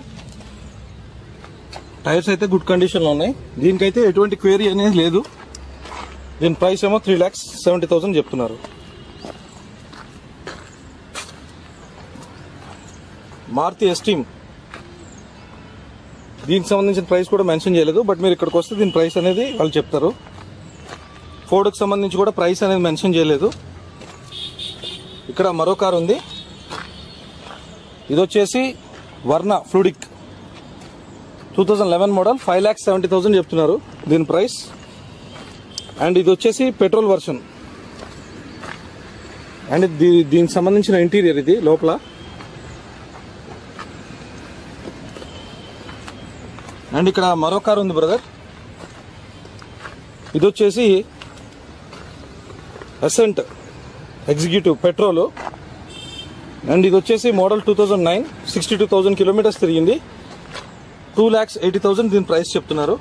టైర్స్ అయితే గుడ్ కండిషన్లో ఉన్నాయి. దీనికైతే ఎటువంటి క్వేరీ అనేది లేదు. దీని ప్రైస్ ఏమో త్రీ ల్యాక్స్ సెవెంటీ థౌసండ్ చెప్తున్నారు. మారుతి ఎస్టీమ్ దీనికి సంబంధించిన ప్రైస్ కూడా మెన్షన్ చేయలేదు బట్ మీరు ఇక్కడికి వస్తే దీని ప్రైస్ అనేది వాళ్ళు చెప్తారు. ఫోర్డ్కి సంబంధించి కూడా ప్రైస్ అనేది మెన్షన్ చేయలేదు. ఇక్కడ మరో కార్ ఉంది. ఇది వచ్చేసి Verna Fluidic. Two thousand eleven model five lakhs seventy thousand చెప్తున్నారు దీని ప్రైస్. అండ్ ఇది వచ్చేసి పెట్రోల్ వర్షన్. అండ్ దీ దీనికి సంబంధించిన ఇంటీరియర్ ఇది లోపల. అండ్ ఇక్కడ మరో కార్ ఉంది బ్రదర్. ఇది వచ్చేసి అసెంట్ ఎగ్జిక్యూటివ్ పెట్రోల్. అండ్ ఇది వచ్చేసి model two thousand nine sixty two thousand kilometres తిరిగింది. టూ ల్యాక్స్ ఎయిటీ థౌజండ్ దీని ప్రైస్ చెప్తున్నారు.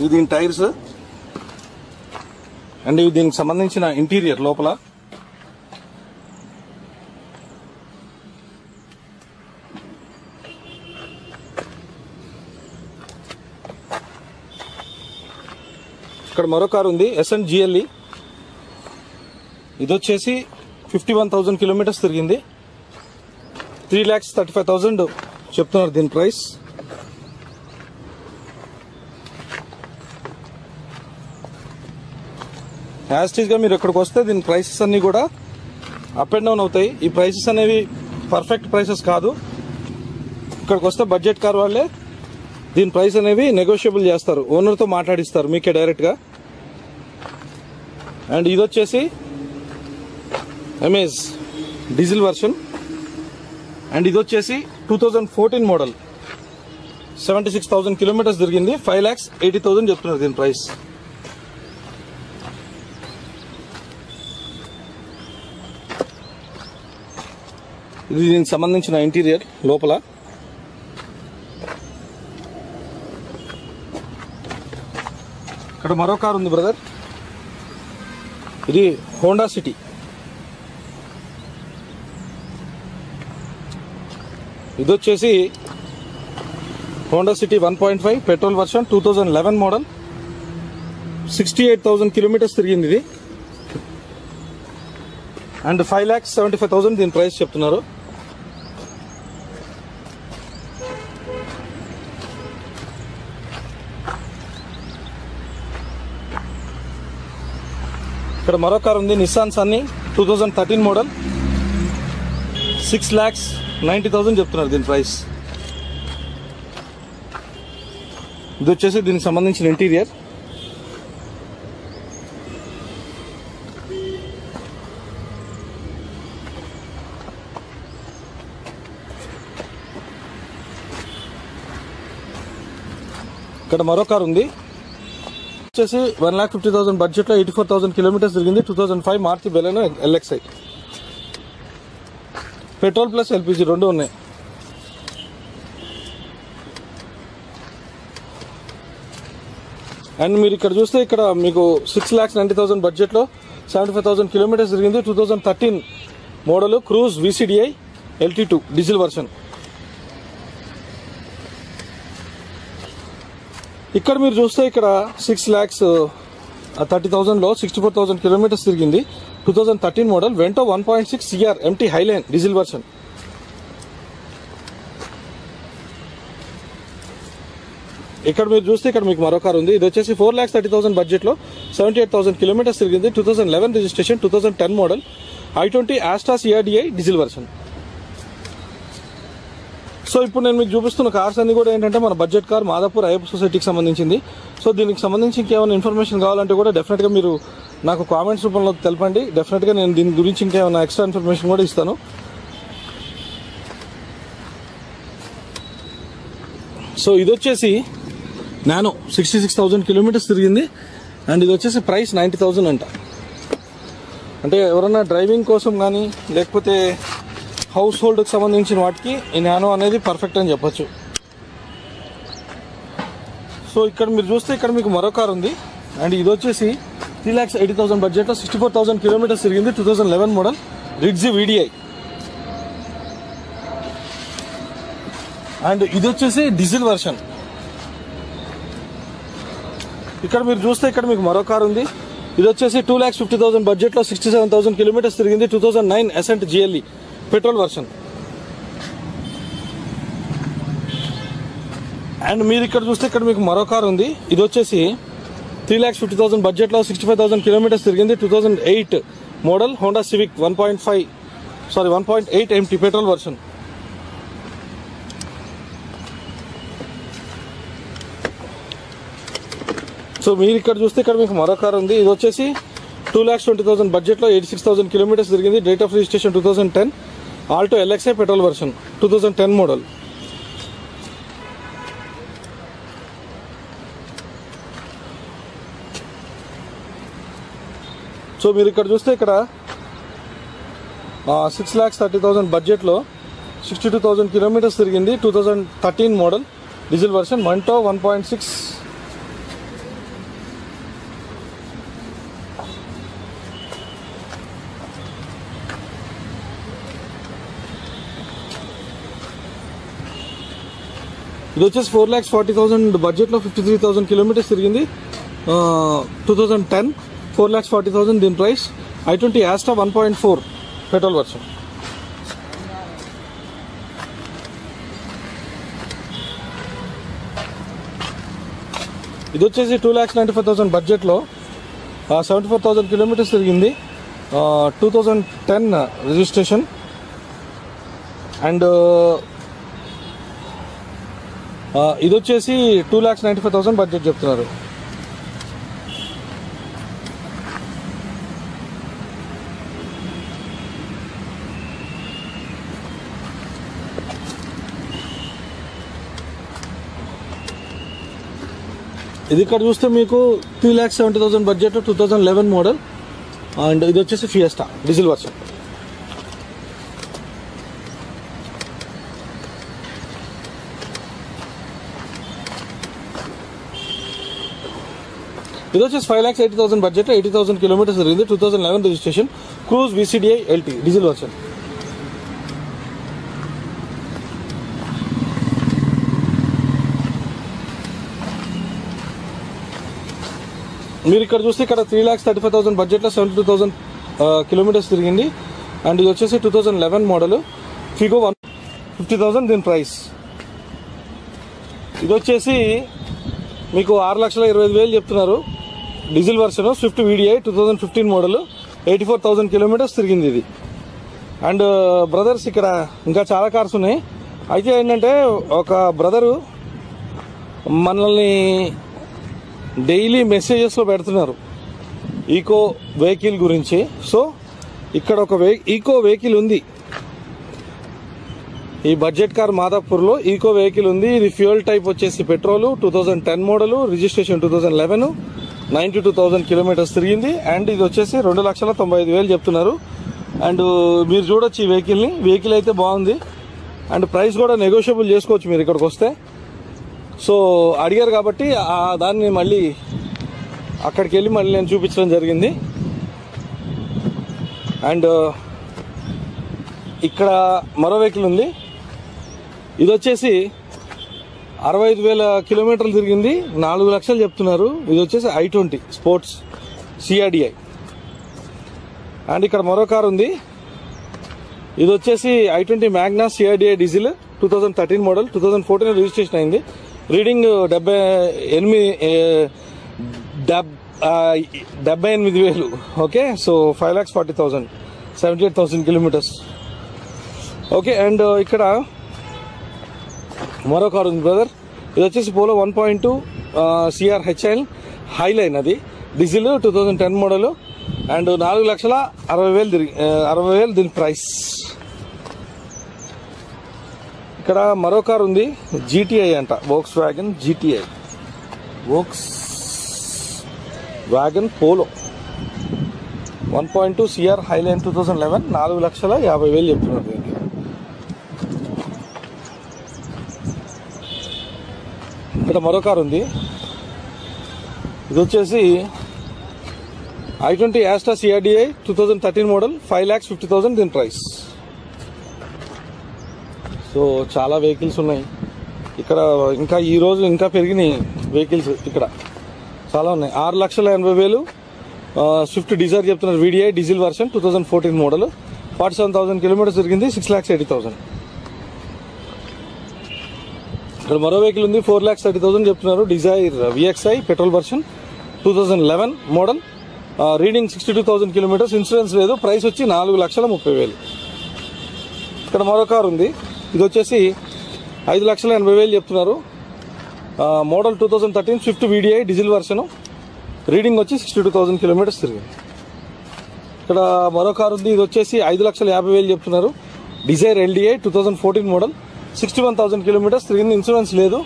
ఇది దీని టైర్స్. అండ్ ఇవి దీనికి సంబంధించిన ఇంటీరియర్ లోపల. ఇక్కడ మరో కారు ఉంది ఎస్ఎన్ జిఎల్ఈ ఇది వచ్చేసి ఫిఫ్టీ వన్ థౌజండ్ కిలోమీటర్స్ తిరిగింది. Three lakhs thirty five thousand చెప్తున్నారు దీని ప్రైస్ యాస్టీజ్గా మీరు ఇక్కడికి వస్తే దీని ప్రైసెస్ అన్నీ కూడా అప్ అండ్ డౌన్ అవుతాయి. ఈ ప్రైసెస్ అనేవి పర్ఫెక్ట్ ప్రైసెస్ కాదు. ఇక్కడికి వస్తే బడ్జెట్ కార్ వాళ్ళే దీని ప్రైస్ అనేవి నెగోషియబుల్ చేస్తారు. ఓనర్తో మాట్లాడిస్తారు మీకే డైరెక్ట్గా అండ్ ఇది వచ్చేసి ఎమేజ్ డీజిల్ వర్షన్ అండ్ ఇది వచ్చేసి two thousand fourteen model seventy six thousand kilometres తిరిగింది. ఫైవ్ ల్యాక్స్ ఎయిటీ థౌసండ్ చెప్తున్నారు దీని ప్రైస్. ఇది దీనికి సంబంధించిన ఇంటీరియర్ లోపల. ఇక్కడ మరో కారు ఉంది బ్రదర్ ఇది హోండా సిటీ. ఇది వచ్చేసి Honda City one point five petrol version two thousand eleven model. Sixty eight thousand kilometres తిరిగింది ఇది. And five lakhs seventy five thousand దీని ప్రైస్ చెప్తున్నారు. ఇక్కడ మరో కార్ ఉంది Nissan Sunny two thousand thirteen model six lakhs ninety thousand చెప్తున్నారు దీని price ఇది వచ్చేసి దీనికి సంబంధించిన ఇంటీరియర్ ఇక్కడ మరో కార్ ఉంది. వచ్చేసి వన్ ల్యాక్ ఫిఫ్టీ థౌసండ్ బడ్జెట్లో ఎయిటీ ఫోర్ థౌసండ్ కిలోమీటర్స్ తిరిగింది. టూ థౌసండ్ ఫైవ్ మార్చి Baleno LXI petrol plus LPG రెండు ఉన్నాయి. అండ్ మీరు ఇక్కడ చూస్తే ఇక్కడ మీకు సిక్స్ ల్యాక్స్ నైంటీ థౌసండ్ బడ్జెట్లో సెవెంటీ ఫైవ్ థౌసండ్ కిలోమీటర్స్ తిరిగింది. Two thousand thirteen model Cruze VCDI LT two diesel version ఇక్కడ మీరు చూస్తే ఇక్కడ సిక్స్ ల్యాక్స్ థర్టీ థౌసండ్లో సిక్స్టీ ఫోర్ థౌసండ్ కిలోమీటర్స్ తిరిగింది. Two thousand thirteen model Vento one point six CR MT Highline diesel version ఇక్కడ మీరు చూస్తే ఇక్కడ మీకు మరో కార్ ఉంది. ఇది వచ్చేసి ఫోర్ ల్యాక్స్ థర్టీ థౌసండ్ బడ్జెట్లో సెవెంటీ ఎయిట్ థౌసండ్ కిలోమీటర్స్ తిరిగింది. Two thousand eleven registration two thousand ten model i twenty Asta CRDI diesel version so ఇప్పుడు నేను మీకు చూపిస్తున్న కార్స్ అన్ని కూడా ఏంటంటే మన బడ్జెట్ కార్ మాదాపూర్ అయ్యప్ప సొసైటీకి సంబంధించింది. సో దీనికి సంబంధించి ఇంకేమైనా ఇన్ఫర్మేషన్ కావాలంటే కూడా డెఫినెట్గా మీరు నాకు కామెంట్స్ రూపంలో తెలపండి. డెఫినెట్గా నేను దీని గురించి ఇంకేమైనా ఎక్స్ట్రా ఇన్ఫర్మేషన్ కూడా ఇస్తాను. సో ఇది వచ్చేసి Nano sixty six thousand kilometres తిరిగింది. అండ్ ఇది వచ్చేసి ప్రైస్ నైంటీ థౌజండ్ అంట. అంటే ఎవరన్నా డ్రైవింగ్ కోసం కానీ లేకపోతే హౌస్ హోల్డ్కి సంబంధించిన వాటికి ఈ నానో అనేది పర్ఫెక్ట్ అని చెప్పచ్చు. సో ఇక్కడ మీరు చూస్తే ఇక్కడ మీకు మరో కార్ ఉంది. అండ్ ఇది వచ్చేసి త్రీ ల్యాక్స్ ఎయిటీ థౌసండ్ బడ్జెట్లో సిక్స్టీ ఫోర్ థౌసండ్ కిలోమీటర్స్ తిరిగింది two thousand eleven model Ritz VDI and ఇది వచ్చేసి డీజిల్ వర్షన్ ఇక్కడ మీరు చూస్తే ఇక్కడ మీకు మరో కార్ ఉంది. ఇది వచ్చేసి టూ ల్యాక్స్ ఫిఫ్టీ థౌసండ్ బడ్జెట్లో సిక్స్టీ సెవెన్ థౌసండ్ కిలోమీటర్స్ తిరిగింది two thousand nine Accent GLE petrol version. And మీరు ఇక్కడ చూస్తే ఇక్కడ మీకు మరో కార్ ఉంది. ఇది వచ్చేసి త్రీ ల్యాక్స్ ఫిఫ్టీ థౌసండ్ బడ్జెట్లో సిక్స్టీ ఫైవ్ థౌసండ్ కిలోమీటర్స్ తిరిగింది. Two thousand eight model Honda Civic one point five sorry one point eight MT petrol version so మీరు ఇక్కడ చూస్తే ఇక్కడ మీకు మరో కార్ ఉంది. ఇది వచ్చేసి టూ ల్యాక్స్ ట్వంటీ థౌసండ్ బడ్జెట్లో ఎయిటీ సిక్స్ థౌసండ్ కిలోమీటర్స్ తిరిగింది. Date of registration two thousand ten Alto LXI petrol version two thousand ten model. So మీరు ఇక్కడ చూస్తే ఇక్కడ సిక్స్ ల్యాక్స్ థర్టీ థౌసండ్ బడ్జెట్లో సిక్స్టీ టూ థౌసండ్ కిలోమీటర్స్ తిరిగింది two thousand thirteen model. Diesel version to one point six ఇది వచ్చేసి four lakhs forty thousand బడ్జెట్లో fifty three thousand kilometres తిరిగింది two thousand ten four lakhs forty thousand దీని price i twenty Asta one point four petrol version ఇది వచ్చేసి two lakhs ninety five thousand బడ్జెట్లో seventy four thousand kilometres తిరిగింది two thousand ten registration and ఇది వచ్చేసి two lakhs ninety five thousand budget చెప్తున్నారు. ఇది ఇక్కడ చూస్తే మీకు three lakhs seventy thousand budget two thousand eleven model and ఇది వచ్చేసి ఫియస్టా డీజిల్ వర్షన్ ఇది వచ్చేసి five lakhs eighty thousand budget eighty thousand kilometres జరిగింది two thousand eleven registration Cruze VCDI LT diesel version మీరు ఇక్కడ చూస్తే ఇక్కడ three lakhs thirty five thousand బడ్జెట్లో సెవెంటీ టూ థౌసండ్ కిలోమీటర్స్ తిరిగింది. అండ్ ఇది వచ్చేసి two thousand eleven model Figo one fifty thousand దీని ప్రైస్ ఇది వచ్చేసి మీకు ఆరు లక్షల ఇరవై ఐదు వేలు చెప్తున్నారు. Diesel version Swift VDI two thousand fifteen model eighty four thousand kilometres తిరిగింది ఇది. అండ్ uh, బ్రదర్స్ ఇక్కడ ఇంకా చాలా కార్స్ ఉన్నాయి. అయితే ఏంటంటే ఒక బ్రదరు మనల్ని డైలీ మెసేజెస్లో పెడుతున్నారు. ఈకో వెహికల్ గురించి. సో ఇక్కడ ఒక వెహి ఈకో వెహికల్ ఉంది. ఈ బడ్జెట్ కార్ మాదాపూర్లో ఈకో వెహికల్ ఉంది. ఇది ఫ్యూయల్ టైప్ వచ్చేసి petrol two thousand ten model registration two thousand eleven ninety two thousand kilometres తిరిగింది. అండ్ ఇది వచ్చేసి రెండు లక్షల తొంభై ఐదు వేలు చెప్తున్నారు. అండ్ మీరు చూడొచ్చు ఈ వెహికల్ని వెహికల్ అయితే బాగుంది. అండ్ ప్రైస్ కూడా నెగోషియబుల్ చేసుకోవచ్చు మీరు ఇక్కడికి వస్తే. సో అడిగారు కాబట్టి దాన్ని మళ్ళీ అక్కడికి వెళ్ళి మళ్ళీ నేను చూపించడం జరిగింది. అండ్ ఇక్కడ మరో వెహికల్ ఉంది. ఇది వచ్చేసి అరవై ఐదు వేల కిలోమీటర్లు తిరిగింది. నాలుగు లక్షలు చెప్తున్నారు. ఇది వచ్చేసి i twenty Sportz CRDI and ఇక్కడ మరో కార్ ఉంది. ఇది వచ్చేసి i twenty Magna CRDI diesel two thousand thirteen model two thousand fourteen registration అయింది. రీడింగ్ డెబ్బై ఎనిమిది డెబ్ డెబ్బై ఎనిమిది వేలు. Okay? So five lakhs forty thousand seventy eight thousand kilometres. Okay? And ఇక్కడ మరో కార్ ఉంది బ్రదర్ ఇది వచ్చేసి Polo one point two CR HIL Highline అది. Diesel two thousand ten model and నాలుగు లక్షల అరవై వేలు తిరిగి అరవై వేలు దీని ప్రైస్ ఇక్కడ మరో కార్ ఉంది జీటీఐ అంట. Volkswagen GTI Volkswagen Polo one point two CR Highline two thousand eleven నాలుగు లక్షల యాభై వేలు చెప్తున్నారు దీనికి. ఇక్కడ మరో కారు ఉంది. ఇది వచ్చేసి i twenty Asta CRDI two thousand thirteen model five lakhs fifty thousand దీని ప్రైస్. సో చాలా వెహికల్స్ ఉన్నాయి. ఇక్కడ ఇంకా ఈ రోజు ఇంకా పెరిగినాయి వెహికల్స్ ఇక్కడ. చాలా ఉన్నాయి. ఆరు లక్షల ఎనభై వేలు స్విఫ్ట్ డిజైర్ చెప్తున్నారు VDI diesel version two thousand fourteen model. Forty seven thousand kilometres తిరిగింది సిక్స్ ల్యాక్స్ ఎయిటీ థౌసండ్ ఇక్కడ మరో వెహికల్ ఉంది ఫోర్ ల్యాక్స్ థర్టీ థౌసండ్ చెప్తున్నారు. Dzire VXI petrol version two thousand eleven model reading sixty two thousand kilometres insurance లేదు price వచ్చి నాలుగు లక్షల ముప్పై వేలు. ఇక్కడ మరో కారు ఉంది. ఇది వచ్చేసి ఐదు లక్షల ఎనభై వేలు చెప్తున్నారు. Model two thousand thirteen Swift VDI diesel version reading వచ్చి సిక్స్టీ టూ థౌసండ్ కిలోమీటర్స్ తిరిగింది. ఇక్కడ మరో కారు ఉంది. ఇది వచ్చేసి ఐదు లక్షల యాభై వేలు చెప్తున్నారు. Dzire LDI two thousand fourteen model sixty one thousand kilometres తిరిగింది ఇన్సూరెన్స్ లేదు.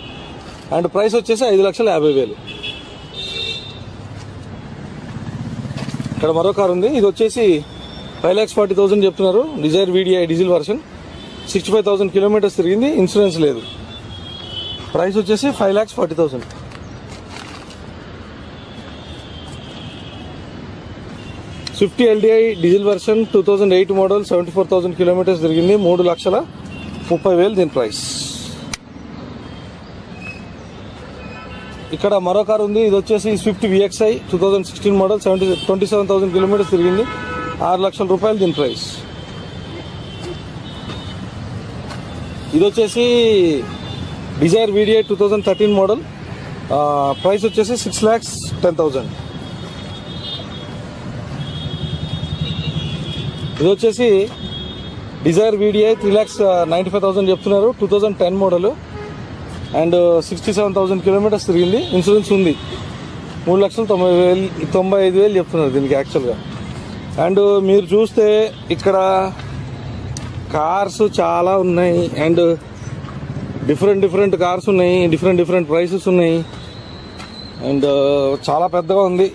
అండ్ ప్రైస్ వచ్చేసి ఐదు లక్షల యాభై వేలు. ఇక్కడ మరో కార్ ఉంది. ఇది వచ్చేసి ఫైవ్ ల్యాక్స్ ఫార్టీ థౌసండ్ చెప్తున్నారు. Dzire VDI diesel version. Sixty five thousand kilometres తిరిగింది. ఇన్సూరెన్స్ లేదు. ప్రైస్ వచ్చేసి five lakhs forty thousand. Swift LDI diesel version two thousand eight model seventy four thousand kilometres తిరిగింది. మూడు లక్షల ముప్పై వేలు దీని ప్రైస్. ఇక్కడ మరో కారు ఉంది. ఇది వచ్చేసి Swift VXI two thousand sixteen model seventy twenty seven thousand kilometres తిరిగింది. ఆరు లక్షల రూపాయలు దీని ప్రైస్. ఇది వచ్చేసి Dzire VDI two thousand thirteen model price వచ్చేసి సిక్స్ ల్యాక్స్ టెన్ థౌజండ్ ఇది వచ్చేసి Dzire VDI three lakhs ninety five thousand చెప్తున్నారు. Two thousand ten model and sixty seven thousand kilometres తిరిగింది. ఇన్సూరెన్స్ ఉంది. మూడు లక్షలు తొంభై వేలు తొంభై ఐదు వేలు చెప్తున్నారు దీనికి యాక్చువల్గా అండ్ uh, మీరు చూస్తే ఇక్కడ కార్స్ చాలా ఉన్నాయి. అండ్ డిఫరెంట్ డిఫరెంట్ కార్స్ ఉన్నాయి. డిఫరెంట్ డిఫరెంట్ ప్రైసెస్ ఉన్నాయి. అండ్ uh, చాలా పెద్దగా ఉంది.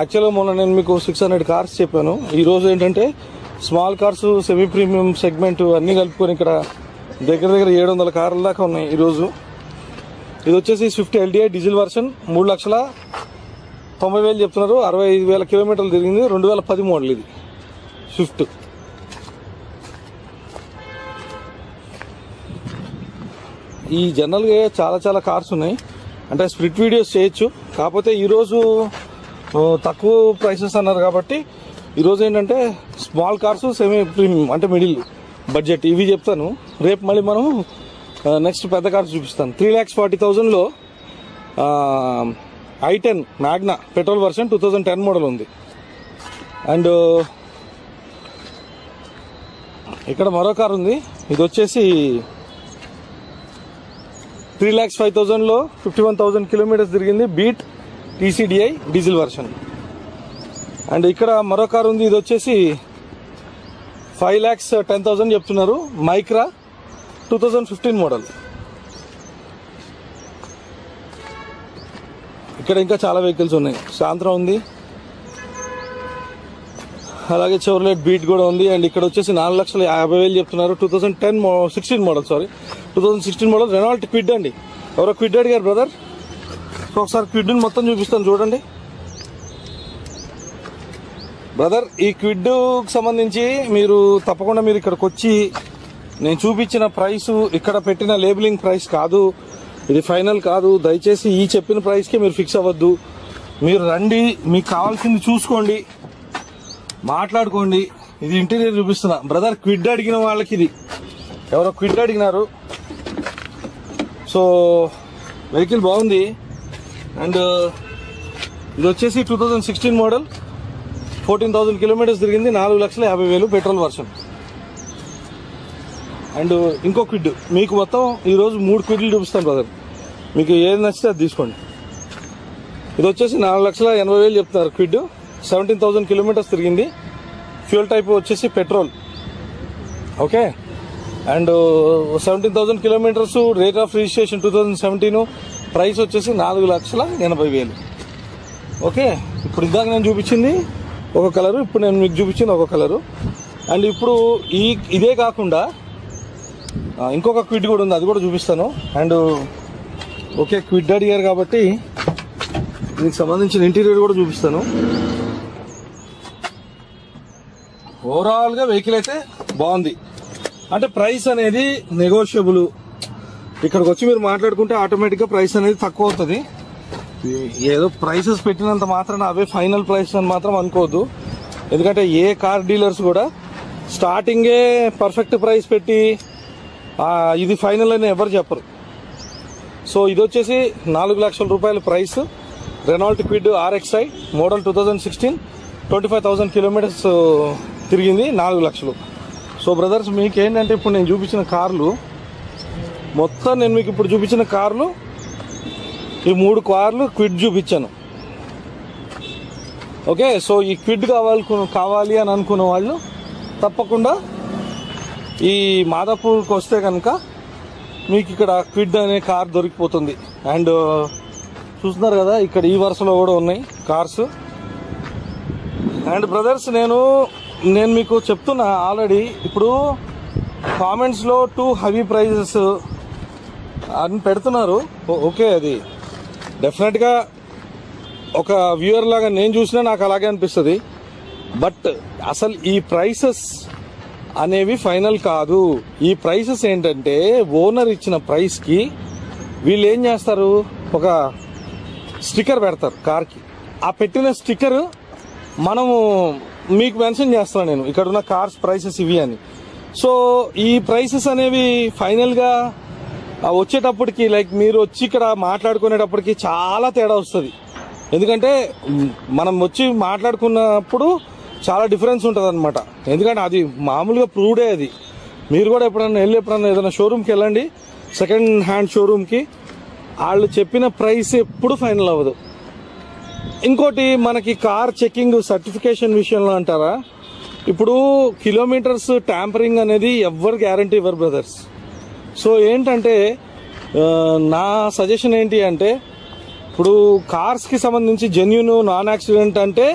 యాక్చువల్గా మొన్న నేను మీకు సిక్స్ హండ్రెడ్ కార్స్ చెప్పాను. ఈరోజు ఏంటంటే small cars semi premium segment అన్నీ కలుపుకొని ఇక్కడ దగ్గర దగ్గర ఏడు వందల కార్ల దాకా ఉన్నాయి ఈరోజు. ఇది వచ్చేసి స్విఫ్ట్ ఎల్డిఐ డీజిల్ వర్షన్ మూడు లక్షల తొంభై వేలు చెప్తున్నారు. అరవై ఐదు వేల కిలోమీటర్లు తిరిగింది. రెండు వేల పది మోడల్ ఇది. స్విఫ్ట్ ఈ జనరల్గా చాలా చాలా కార్స్ ఉన్నాయి. అంటే స్ప్లిట్ వీడియోస్ చేయొచ్చు. కాకపోతే ఈరోజు తక్కువ ప్రైసెస్ అన్నారు కాబట్టి ఈరోజు ఏంటంటే స్మాల్ కార్స్ సెమీ ప్రీమియం అంటే మిడిల్ బడ్జెట్ ఇవి చెప్తాను. రేపు మళ్ళీ మనం నెక్స్ట్ పెద్ద కార్స్ చూపిస్తాను. త్రీ ల్యాక్స్ ఫార్టీ థౌజండ్లో i ten Magna petrol version two thousand ten model ఉంది. అండ్ ఇక్కడ మరో కార్ ఉంది. ఇది వచ్చేసి త్రీ ల్యాక్స్ ఫైవ్ థౌజండ్లో ఫిఫ్టీ వన్ థౌజండ్ కిలోమీటర్స్ తిరిగింది Beat TCDI diesel version. And ఇక్కడ మరో కారు ఉంది ఇది వచ్చేసి five lakhs uh, ten thousand చెప్తున్నారు. Micra two thousand fifteen model. ఇక్కడ ఇంకా చాలా వెహికల్స్ ఉన్నాయి. సాంత్రం ఉంది. అలాగే చెవర్లెట్ బీట్ కూడా ఉంది. అండ్ ఇక్కడ వచ్చేసి నాలుగు లక్షల యాభై వేలు చెప్తున్నారు. Two thousand ten sixteen model sorry two thousand sixteen model Renault Kwid అండి. ఎవరో క్విడ్ అడిగారు బ్రదర్ ఒకసారి క్విడ్ని మొత్తం చూపిస్తాను చూడండి. బ్రదర్ ఈ క్విడ్కి సంబంధించి మీరు తప్పకుండా మీరు ఇక్కడికి వచ్చి నేను చూపించిన ప్రైస్ ఇక్కడ పెట్టిన లేబులింగ్ ప్రైస్ కాదు. ఇది ఫైనల్ కాదు. దయచేసి ఈ చెప్పిన ప్రైస్కే మీరు ఫిక్స్ అవ్వద్దు. మీరు రండి మీకు కావాల్సింది చూసుకోండి మాట్లాడుకోండి. ఇది ఇంటీరియర్ చూపిస్తున్నా. బ్రదర్ క్విడ్ అడిగిన వాళ్ళకి ఇది. ఎవరో క్విడ్ అడిగినారు. సో వెహికల్ బాగుంది. అండ్ ఇది వచ్చేసి two thousand sixteen model. Fourteen thousand kilometres తిరిగింది నాలుగు లక్షల యాభై వేలు పెట్రోల్ వర్షన్. అండ్ ఇంకో క్విడ్ మీకు మొత్తం ఈరోజు మూడు క్విడ్లు చూపిస్తాను బ్రదర్ మీకు ఏది నచ్చితే అది తీసుకోండి. ఇది వచ్చేసి నాలుగు లక్షల ఎనభై వేలు చెప్తున్నారు క్విడ్. సెవెంటీన్ థౌసండ్ కిలోమీటర్స్ తిరిగింది. ఫ్యూల్ టైప్ వచ్చేసి petrol. Okay? And seventeen thousand kilometres rate of registration two thousand seventeen. Price వచ్చేసి నాలుగు లక్షల ఎనభై వేలు. ఓకే? ఇప్పుడు ఇందాక నేను చూపించింది ఒక కలరు ఇప్పుడు నేను మీకు చూపించింది ఒక కలరు. అండ్ ఇప్పుడు ఈ ఇదే కాకుండా ఇంకొక క్విడ్ కూడా ఉంది అది కూడా చూపిస్తాను. అండ్ ఓకే క్విడ్ అడిగారు కాబట్టి దీనికి సంబంధించిన ఇంటీరియర్ కూడా చూపిస్తాను. ఓవరాల్గా వెహికల్ అయితే బాగుంది. అంటే ప్రైస్ అనేది నెగోషియబుల్ ఇక్కడికి వచ్చి మీరు మాట్లాడుకుంటే ఆటోమేటిక్గా ప్రైస్ అనేది తక్కువ అవుతుంది. ఏదో ప్రైసెస్ పెట్టినంత మాత్రాన అవే ఫైనల్ ప్రైస్ అని మాత్రం అనుకోవద్దు. ఎందుకంటే ఏ కార్ డీలర్స్ కూడా స్టార్టింగే పర్ఫెక్ట్ ప్రైస్ పెట్టి ఇది ఫైనల్ అని ఎవరు చెప్పరు. సో ఇది వచ్చేసి నాలుగు లక్షల రూపాయల price Renault Kwid RXI model two thousand sixteen twenty five thousand kilometres తిరిగింది నాలుగు లక్షలు. సో బ్రదర్స్ మీకు ఏంటంటే ఇప్పుడు నేను చూపించిన కార్లు మొత్తం నేను మీకు ఇప్పుడు చూపించిన కార్లు ఈ మూడు కార్లు క్విడ్ చూపించాను. ఓకే సో ఈ క్విడ్ కావాలి కావాలి అని అనుకున్న వాళ్ళు తప్పకుండా ఈ మాదాపూర్కి వస్తే కనుక మీకు ఇక్కడ క్విడ్ అనే కార్ దొరికిపోతుంది. అండ్ చూస్తున్నారు కదా ఇక్కడ ఈ వరుసలో కూడా ఉన్నాయి కార్స్. అండ్ బ్రదర్స్ నేను నేను మీకు చెప్తున్నా ఆల్రెడీ ఇప్పుడు కామెంట్స్లో టూ హెవీ ప్రైజెస్ అని పెడుతున్నారు. ఓకే అది. డెఫినెట్గా ఒక వ్యూయర్ లాగా నేను చూసినా నాకు అలాగే అనిపిస్తుంది. బట్ అసలు ఈ ప్రైసెస్ అనేవి ఫైనల్ కాదు. ఈ ప్రైసెస్ ఏంటంటే ఓనర్ ఇచ్చిన ప్రైస్కి వీళ్ళు ఏం చేస్తారు? ఒక స్టిక్కర్ పెడతారు కార్కి ఆ పెట్టిన స్టిక్కర్ మనము మీకు మెన్షన్ చేస్తాను నేను. ఇక్కడ ఉన్న కార్స్ ప్రైసెస్ ఇవి అని. సో ఈ ప్రైసెస్ అనేవి ఫైనల్గా వచ్చేటప్పటికి లైక్ మీరు వచ్చి ఇక్కడ మాట్లాడుకునేటప్పటికి చాలా తేడా వస్తుంది. ఎందుకంటే మనం వచ్చి మాట్లాడుకున్నప్పుడు చాలా డిఫరెన్స్ ఉంటుంది అనమాట ఎందుకంటే అది మామూలుగా ప్రూవ్డే అది. మీరు కూడా ఎప్పుడన్నా వెళ్ళి ఎప్పుడన్నా ఏదైనా షోరూమ్కి వెళ్ళండి. సెకండ్ హ్యాండ్ షోరూమ్కి. వాళ్ళు చెప్పిన ప్రైస్ ఎప్పుడు ఫైనల్ అవ్వదు. ఇంకోటి మనకి కార్ చెకింగ్ సర్టిఫికేషన్ విషయంలో అంటారా? ఇప్పుడు కిలోమీటర్స్ ట్యాంపరింగ్ అనేది ఎవ్వరు గ్యారంటీ ఇవ్వరు బ్రదర్స్. సో ఏంటంటే నా సజెషన్ ఏంటి అంటే ఇప్పుడు కార్స్కి సంబంధించి జెన్యున్ నాన్ యాక్సిడెంట్ అంటే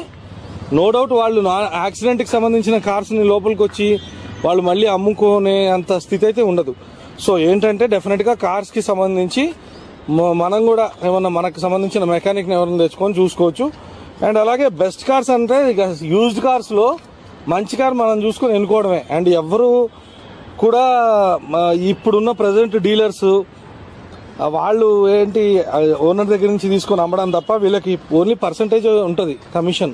నో డౌట్ వాళ్ళు నాన్ యాక్సిడెంట్కి సంబంధించిన కార్స్ని లోపలికి వచ్చి వాళ్ళు మళ్ళీ అమ్ముకునే అంత స్థితి అయితే ఉండదు. సో ఏంటంటే డెఫినెట్గా కార్స్కి సంబంధించి మనం కూడా ఏమన్నా మనకు సంబంధించిన మెకానిక్ని ఎవరైనా తెచ్చుకొని చూసుకోవచ్చు. అండ్ అలాగే బెస్ట్ కార్స్ అంటే ఇక యూజ్డ్ కార్స్లో మంచి కార్ మనం చూసుకొని ఎన్నుకోవడమే. అండ్ ఎవరు కూడా ఇప్పుడున్న ప్రజెంట్ డీలర్స్ వాళ్ళు ఏంటి ఓనర్ దగ్గర నుంచి తీసుకొని అమ్మడం తప్ప వీళ్ళకి ఓన్లీ పర్సంటేజ్ ఉంటుంది కమిషన్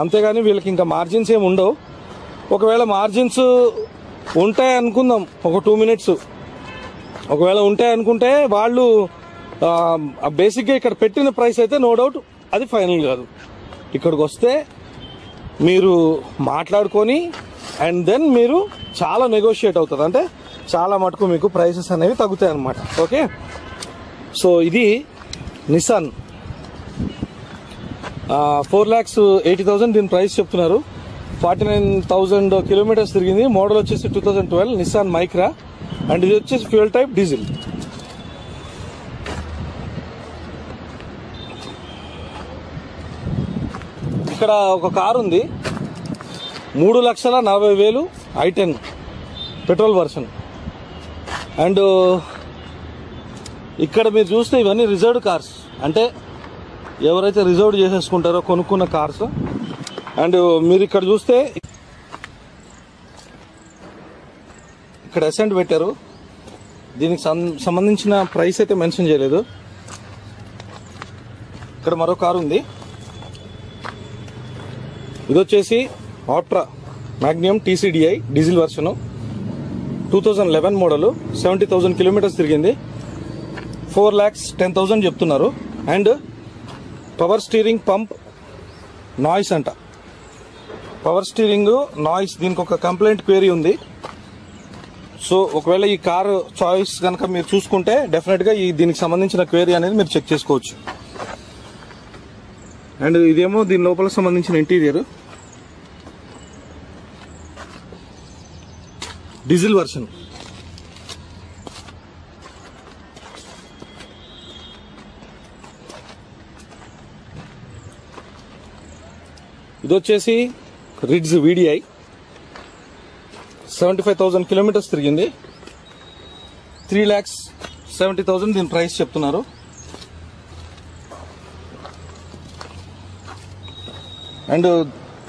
అంతేగాని వీళ్ళకి ఇంకా మార్జిన్స్ ఏమి ఉండవు. ఒకవేళ మార్జిన్స్ ఉంటాయి అనుకుందాం ఒక టూ మినిట్స్ ఒకవేళ ఉంటాయి అనుకుంటే వాళ్ళు బేసిక్గా ఇక్కడ పెట్టిన ప్రైస్ అయితే నో డౌట్ అది ఫైనల్ కాదు. ఇక్కడికి వస్తే మీరు మాట్లాడుకొని అండ్ దెన్ మీరు చాలా నెగోషియేట్ అవుతుంది. అంటే చాలా మటుకు మీకు ప్రైసెస్ అనేవి తగ్గుతాయి అన్నమాట. ఓకే సో ఇది Nissan four lakhs eighty thousand దీని ప్రైస్ చెప్తున్నారు. ఫార్టీ నైన్ థౌసండ్ కిలోమీటర్స్ తిరిగింది. మోడల్ వచ్చేసి two thousand twelve Nissan Micra and ఇది వచ్చేసి ఫ్యూయల్ టైప్ డీజిల్ ఇక్కడ ఒక కారు ఉంది. మూడు లక్షల నలభై వేలు i ten petrol version. And ఇక్కడ మీరు చూస్తే ఇవన్నీ రిజర్వ్డ్ కార్స్. అంటే ఎవరైతే రిజర్వ్ చేసేసుకుంటారో కొనుక్కున్న కార్స్. అండ్ మీరు ఇక్కడ చూస్తే ఇక్కడ అసెంట్ పెట్టారు. దీనికి సం- సంబంధించిన ప్రైస్ అయితే మెన్షన్ చేయలేదు. ఇక్కడ మరో కారు ఉంది. ఇది వచ్చేసి Optra Magnum TCDI diesel version. Two thousand eleven model seventy thousand kilometres తిరిగింది. ఫోర్ ల్యాక్స్ టెన్ థౌసండ్ చెప్తున్నారు. And power steering pump noise అంట. పవర్ స్టీరింగ్ నాయిస్ దీనికి ఒక కంప్లైంట్ క్వేరీ ఉంది. సో ఒకవేళ ఈ కారు చాయిస్ కనుక మీరు చూసుకుంటే డెఫినెట్గా ఈ దీనికి సంబంధించిన క్వేరీ అనేది మీరు చెక్ చేసుకోవచ్చు. అండ్ ఇదేమో దీని లోపల సంబంధించిన ఇంటీరియర్. Diesel version. ఇది వచ్చేసి Ritz VDI. Seventy five thousand kilometres తిరిగింది. త్రీ ల్యాక్స్ సెవెంటీ థౌసండ్ దీని ప్రైస్ చెప్తున్నారు. అండ్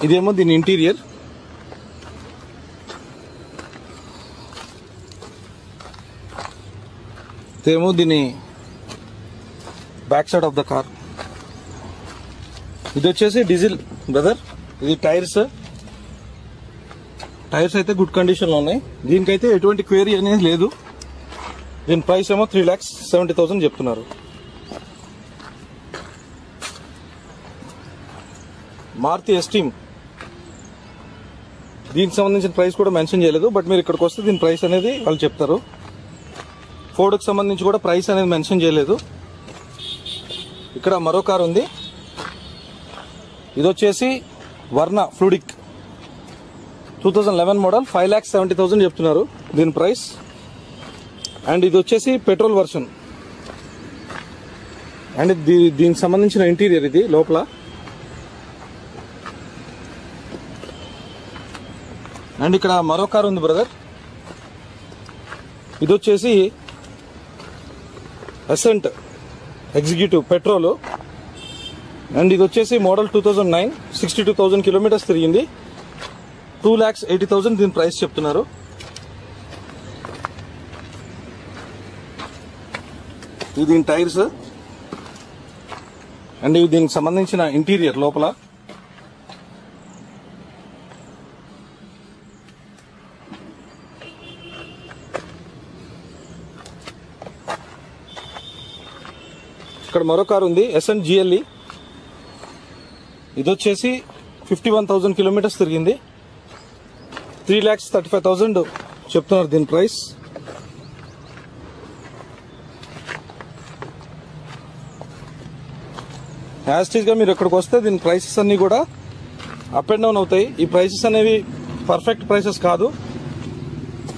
ఇదేమో దీని ఇంటీరియర్. ఇదేమో దీని back side of the car ఇది వచ్చేసి డీజిల్ బ్రదర్ ఇది టైర్స్ టైర్స్ అయితే గుడ్ కండిషన్లో ఉన్నాయి. దీనికైతే ఎటువంటి క్వేరీ అనేది లేదు. దీని ప్రైస్ ఏమో త్రీ ల్యాక్స్ సెవెంటీ థౌసండ్ చెప్తున్నారు. మారుతి ఎస్టీమ్ దీనికి సంబంధించిన ప్రైస్ కూడా మెన్షన్ చేయలేదు బట్ మీరు ఇక్కడికి వస్తే దీని ప్రైస్ అనేది వాళ్ళు చెప్తారు. ఫోర్డ్కి సంబంధించి కూడా ప్రైస్ అనేది మెన్షన్ చేయలేదు. ఇక్కడ మరో కార్ ఉంది. ఇది వచ్చేసి Verna Fluidic. Two thousand eleven model five lakhs seventy thousand చెప్తున్నారు దీని ప్రైస్. అండ్ ఇది వచ్చేసి పెట్రోల్ వర్షన్. అండ్ దీ దీనికి సంబంధించిన ఇంటీరియర్ ఇది లోపల. అండ్ ఇక్కడ మరో కార్ ఉంది బ్రదర్. ఇది వచ్చేసి అసెంట్ ఎగ్జిక్యూటివ్ పెట్రోల్. అండ్ ఇది వచ్చేసి model two thousand nine sixty two thousand kilometres తిరిగింది. టూ ల్యాక్స్ ఎయిటీ థౌజండ్ దీని ప్రైస్ చెప్తున్నారు. ఇది దీని టైర్స్. అండ్ ఇవి దీనికి సంబంధించిన ఇంటీరియర్ లోపల. ఇక్కడ మరో కారు ఉంది ఎస్ఎన్ జిఎల్ఈ ఇది వచ్చేసి ఫిఫ్టీ వన్ థౌజండ్ కిలోమీటర్స్ తిరిగింది. Three lakhs thirty five thousand చెప్తున్నారు దీని ప్రైస్ యాస్టీజ్గా మీరు ఇక్కడికి వస్తే దీని ప్రైసెస్ అన్నీ కూడా అప్ అండ్ డౌన్ అవుతాయి. ఈ ప్రైసెస్ అనేవి పర్ఫెక్ట్ ప్రైసెస్ కాదు.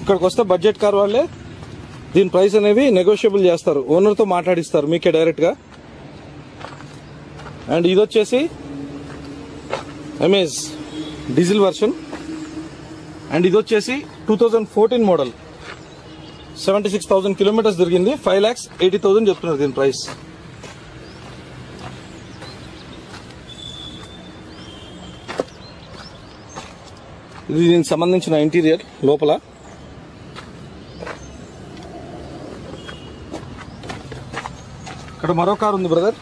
ఇక్కడికి వస్తే బడ్జెట్ కార్ వాళ్ళే దీని ప్రైస్ అనేవి నెగోషియబుల్ చేస్తారు. ఓనర్తో మాట్లాడిస్తారు మీకే డైరెక్ట్గా అండ్ ఇది వచ్చేసి ఎంఎస్ డీజిల్ వర్షన్ అండ్ ఇది వచ్చేసి two thousand fourteen model seventy six thousand kilometres తిరిగింది. ఫైవ్ ల్యాక్స్ ఎయిటీ థౌసండ్ చెప్తున్నారు దీని ప్రైస్ ఇది దీనికి సంబంధించిన ఇంటీరియర్ లోపల. ఇక్కడ మరో కారు ఉంది బ్రదర్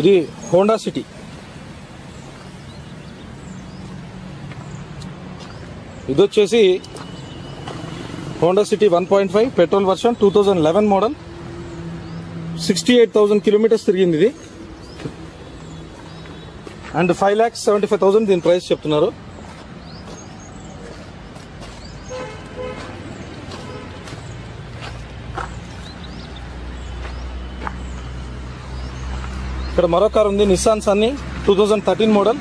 ఇది హోండా సిటీ. ఇది వచ్చేసి Honda City one point five petrol version two thousand eleven model. Sixty eight thousand kilometres తిరిగింది ఇది. And five lakhs seventy five thousand దీని ప్రైస్ చెప్తున్నారు. ఇక్కడ మరో కార్ ఉంది Nissan Sunny two thousand thirteen model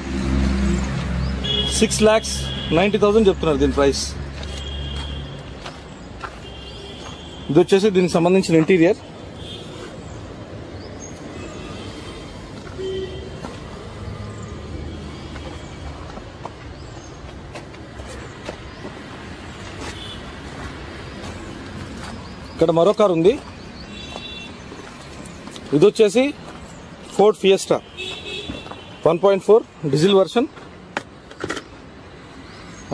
six lakhs ninety thousand చెప్తున్నారు దీని price ఇది వచ్చేసి దీనికి సంబంధించిన ఇంటీరియర్ ఇక్కడ మరో కార్ ఉంది. ఇది వచ్చేసి Ford Fiesta? One point four diesel version.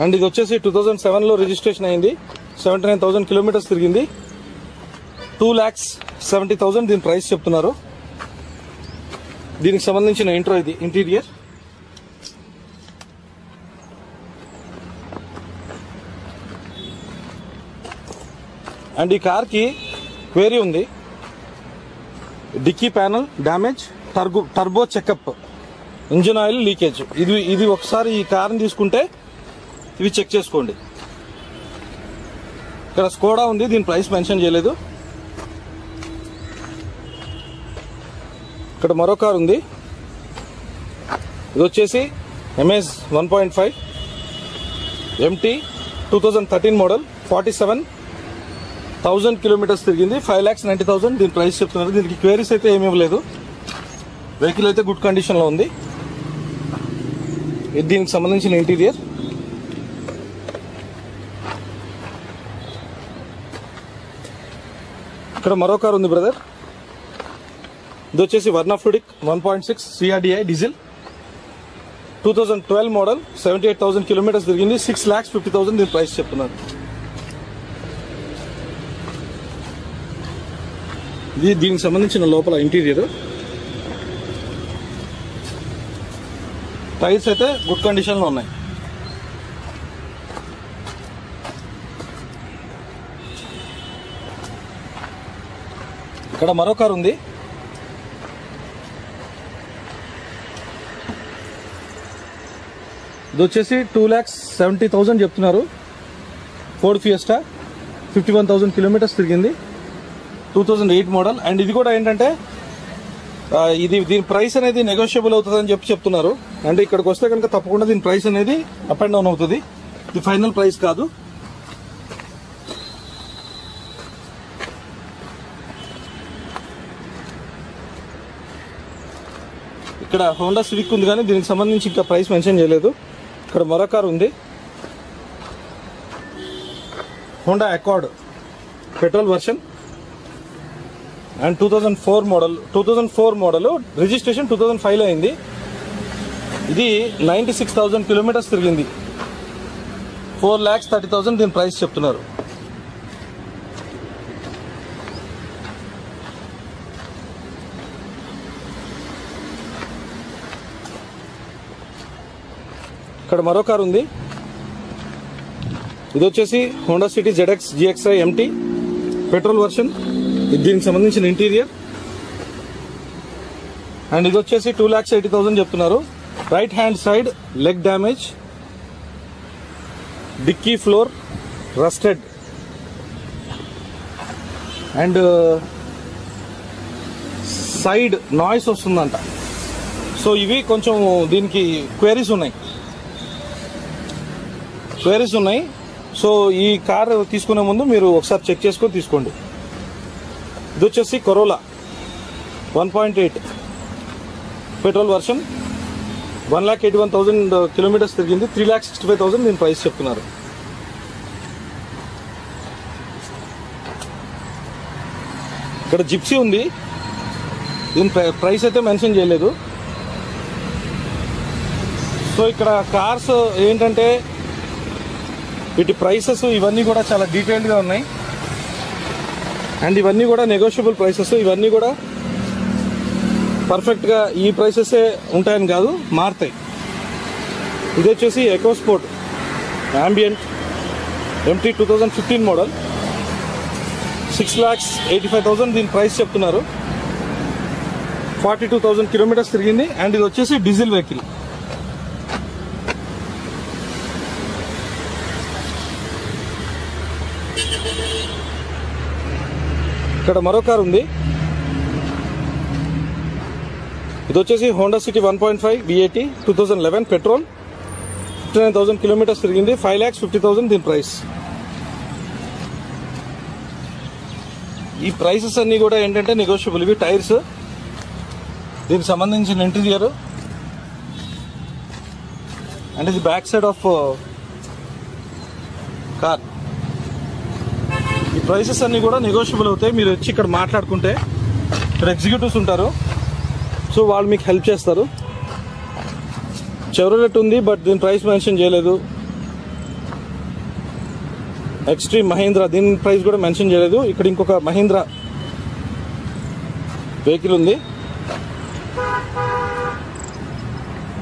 And ఇది వచ్చేసి టూ థౌజండ్ సెవెన్లో రిజిస్ట్రేషన్ అయింది. సెవెంటీ నైన్ థౌసండ్ కిలోమీటర్స్ తిరిగింది. టూ ల్యాక్స్ సెవెంటీ థౌసండ్ దీని ప్రైస్ చెప్తున్నారు. దీనికి సంబంధించిన ఇంట్రో ఇది ఇంటీరియర్. అండ్ ఈ కార్కి క్వేరీ ఉంది. Dickey panel damage. Turbo turbo checkup engine oil leakage. ఇది ఇది ఒకసారి ఈ కార్ని తీసుకుంటే ఇవి చెక్ చేసుకోండి. ఇక్కడ స్కోడా ఉంది దీని ప్రైస్ మెన్షన్ చేయలేదు. ఇక్కడ మరో కార్ ఉంది. ఇది వచ్చేసి MS one point five MT two thousand thirteen model forty seven thousand kilometres తిరిగింది ఫైవ్ ల్యాక్స్ నైంటీ థౌసండ్ దీని ప్రైస్ చెప్తున్నారు. దీనికి క్వేరీస్ అయితే ఏమీ ఇవ్వలేదు. వెహికల్ అయితే గుడ్ కండిషన్లో ఉంది. ఇది దీనికి సంబంధించిన ఇంటీరియర్. ఇక్కడ మరో కార్ ఉంది బ్రదర్. ఇది వచ్చేసి Verna Fluidic one point six CRDI diesel. Two thousand twelve model seventy eight thousand kilometres తిరిగింది సిక్స్ ల్యాక్స్ ఫిఫ్టీ థౌసండ్ దీని ప్రైస్ చెప్తున్నారు. ఇది దీనికి సంబంధించిన లోపల ఇంటీరియర్. టైర్స్ అయితే గుడ్ కండిషన్లో ఉన్నాయి. ఇక్కడ మరో కారు ఉంది. ఇది వచ్చేసి టూ ల్యాక్స్ సెవెంటీ థౌజండ్ చెప్తున్నారు. Ford Fiesta fifty one thousand kilometres తిరిగింది. Two thousand eight model and ఇది కూడా ఏంటంటే ఇది దీని ప్రైస్ అనేది నెగోషియబుల్ అవుతుంది అని చెప్పి చెప్తున్నారు. అంటే ఇక్కడికి వస్తే కనుక తప్పకుండా దీని ప్రైస్ అనేది అప్ అండ్ డౌన్ అవుతుంది. ఇది ఫైనల్ ప్రైస్ కాదు. ఇక్కడ హోండా సివిక్ ఉంది కానీ దీనికి సంబంధించి ఇంకా ప్రైస్ మెన్షన్ చేయలేదు. ఇక్కడ మరో కార్ ఉంది. Honda Accord petrol version and two thousand four model two thousand four model registration two thousand ఫైవ్లో అయింది. ఇది నైంటీ సిక్స్ థౌజండ్ కిలోమీటర్స్ తిరిగింది. ఫోర్ ల్యాక్స్ థర్టీ థౌజండ్ దీని ప్రైస్ చెప్తున్నారు. ఇక్కడ మరో కారు ఉంది. ఇది వచ్చేసి Honda City ZX GXI MT petrol version దీనికి సంబంధించిన ఇంటీరియర్. అండ్ ఇది వచ్చేసి టూ ల్యాక్స్ ఎయిటీ థౌసండ్ చెప్తున్నారు. Right hand side leg damage dickey floor rusted and side noise వస్తుందంట. సో ఇవి కొంచెం దీనికి క్వైరీస్ ఉన్నాయి. క్వైరీస్ ఉన్నాయి. సో ఈ కార్ తీసుకునే ముందు మీరు ఒకసారి చెక్ చేసుకొని తీసుకోండి. ఇది వచ్చేసి Corolla one point eight petrol version one lakh eighty one thousand kilometres తిరిగింది. Three lakh sixty five thousand దీని ప్రైస్ చెప్తున్నారు. ఇక్కడ జిప్సీ ఉంది. దీని ప్రైస్ అయితే మెన్షన్ చేయలేదు. సో ఇక్కడ కార్స్ ఏంటంటే వీటి ప్రైసెస్ ఇవన్నీ కూడా చాలా డీటెయిల్డ్గా ఉన్నాయి. అండ్ ఇవన్నీ కూడా నెగోషియబుల్ ప్రైసెస్ ఇవన్నీ కూడా పర్ఫెక్ట్గా ఈ ప్రైసెసే ఉంటాయని కాదు మారుతాయి. ఇది వచ్చేసి EcoSport ambient MT two thousand fifteen model six lakhs eighty five thousand దీని ప్రైస్ చెప్తున్నారు. ఫార్టీ టూ థౌసండ్ కిలోమీటర్స్ తిరిగింది. అండ్ ఇది వచ్చేసి డీజిల్ వెహికల్ ఇక్కడ మరో కార్ ఉంది. ఇది వచ్చేసి Honda City one point five BAT two thousand eleven petrol fifty nine thousand kilometres తిరిగింది. ఫైవ్ ల్యాక్స్ ఫిఫ్టీ థౌసండ్ దీని ప్రైస్ ఈ ప్రైసెస్ అన్నీ కూడా ఏంటంటే నెగోషియబుల్ ఇవి. టైర్స్ దీనికి సంబంధించిన ఇంటీరియర్ అండ్ ఇది బ్యాక్ సైడ్ ఆఫ్ కార్ ఈ ప్రైసెస్ అన్ని కూడా నెగోషియబుల్ అవుతాయి. మీరు వచ్చి ఇక్కడ మాట్లాడుకుంటే ఇక్కడ ఎగ్జిక్యూటివ్స్ ఉంటారు. సో వాళ్ళు మీకు హెల్ప్ చేస్తారు. చెవరలెట్ ఉంది బట్ దీని ప్రైస్ మెన్షన్ చేయలేదు. ఎక్స్ట్రీమ్ మహీంద్రా దీని ప్రైస్ కూడా మెన్షన్ చేయలేదు. ఇక్కడ ఇంకొక మహీంద్రా వెహికల్ ఉంది.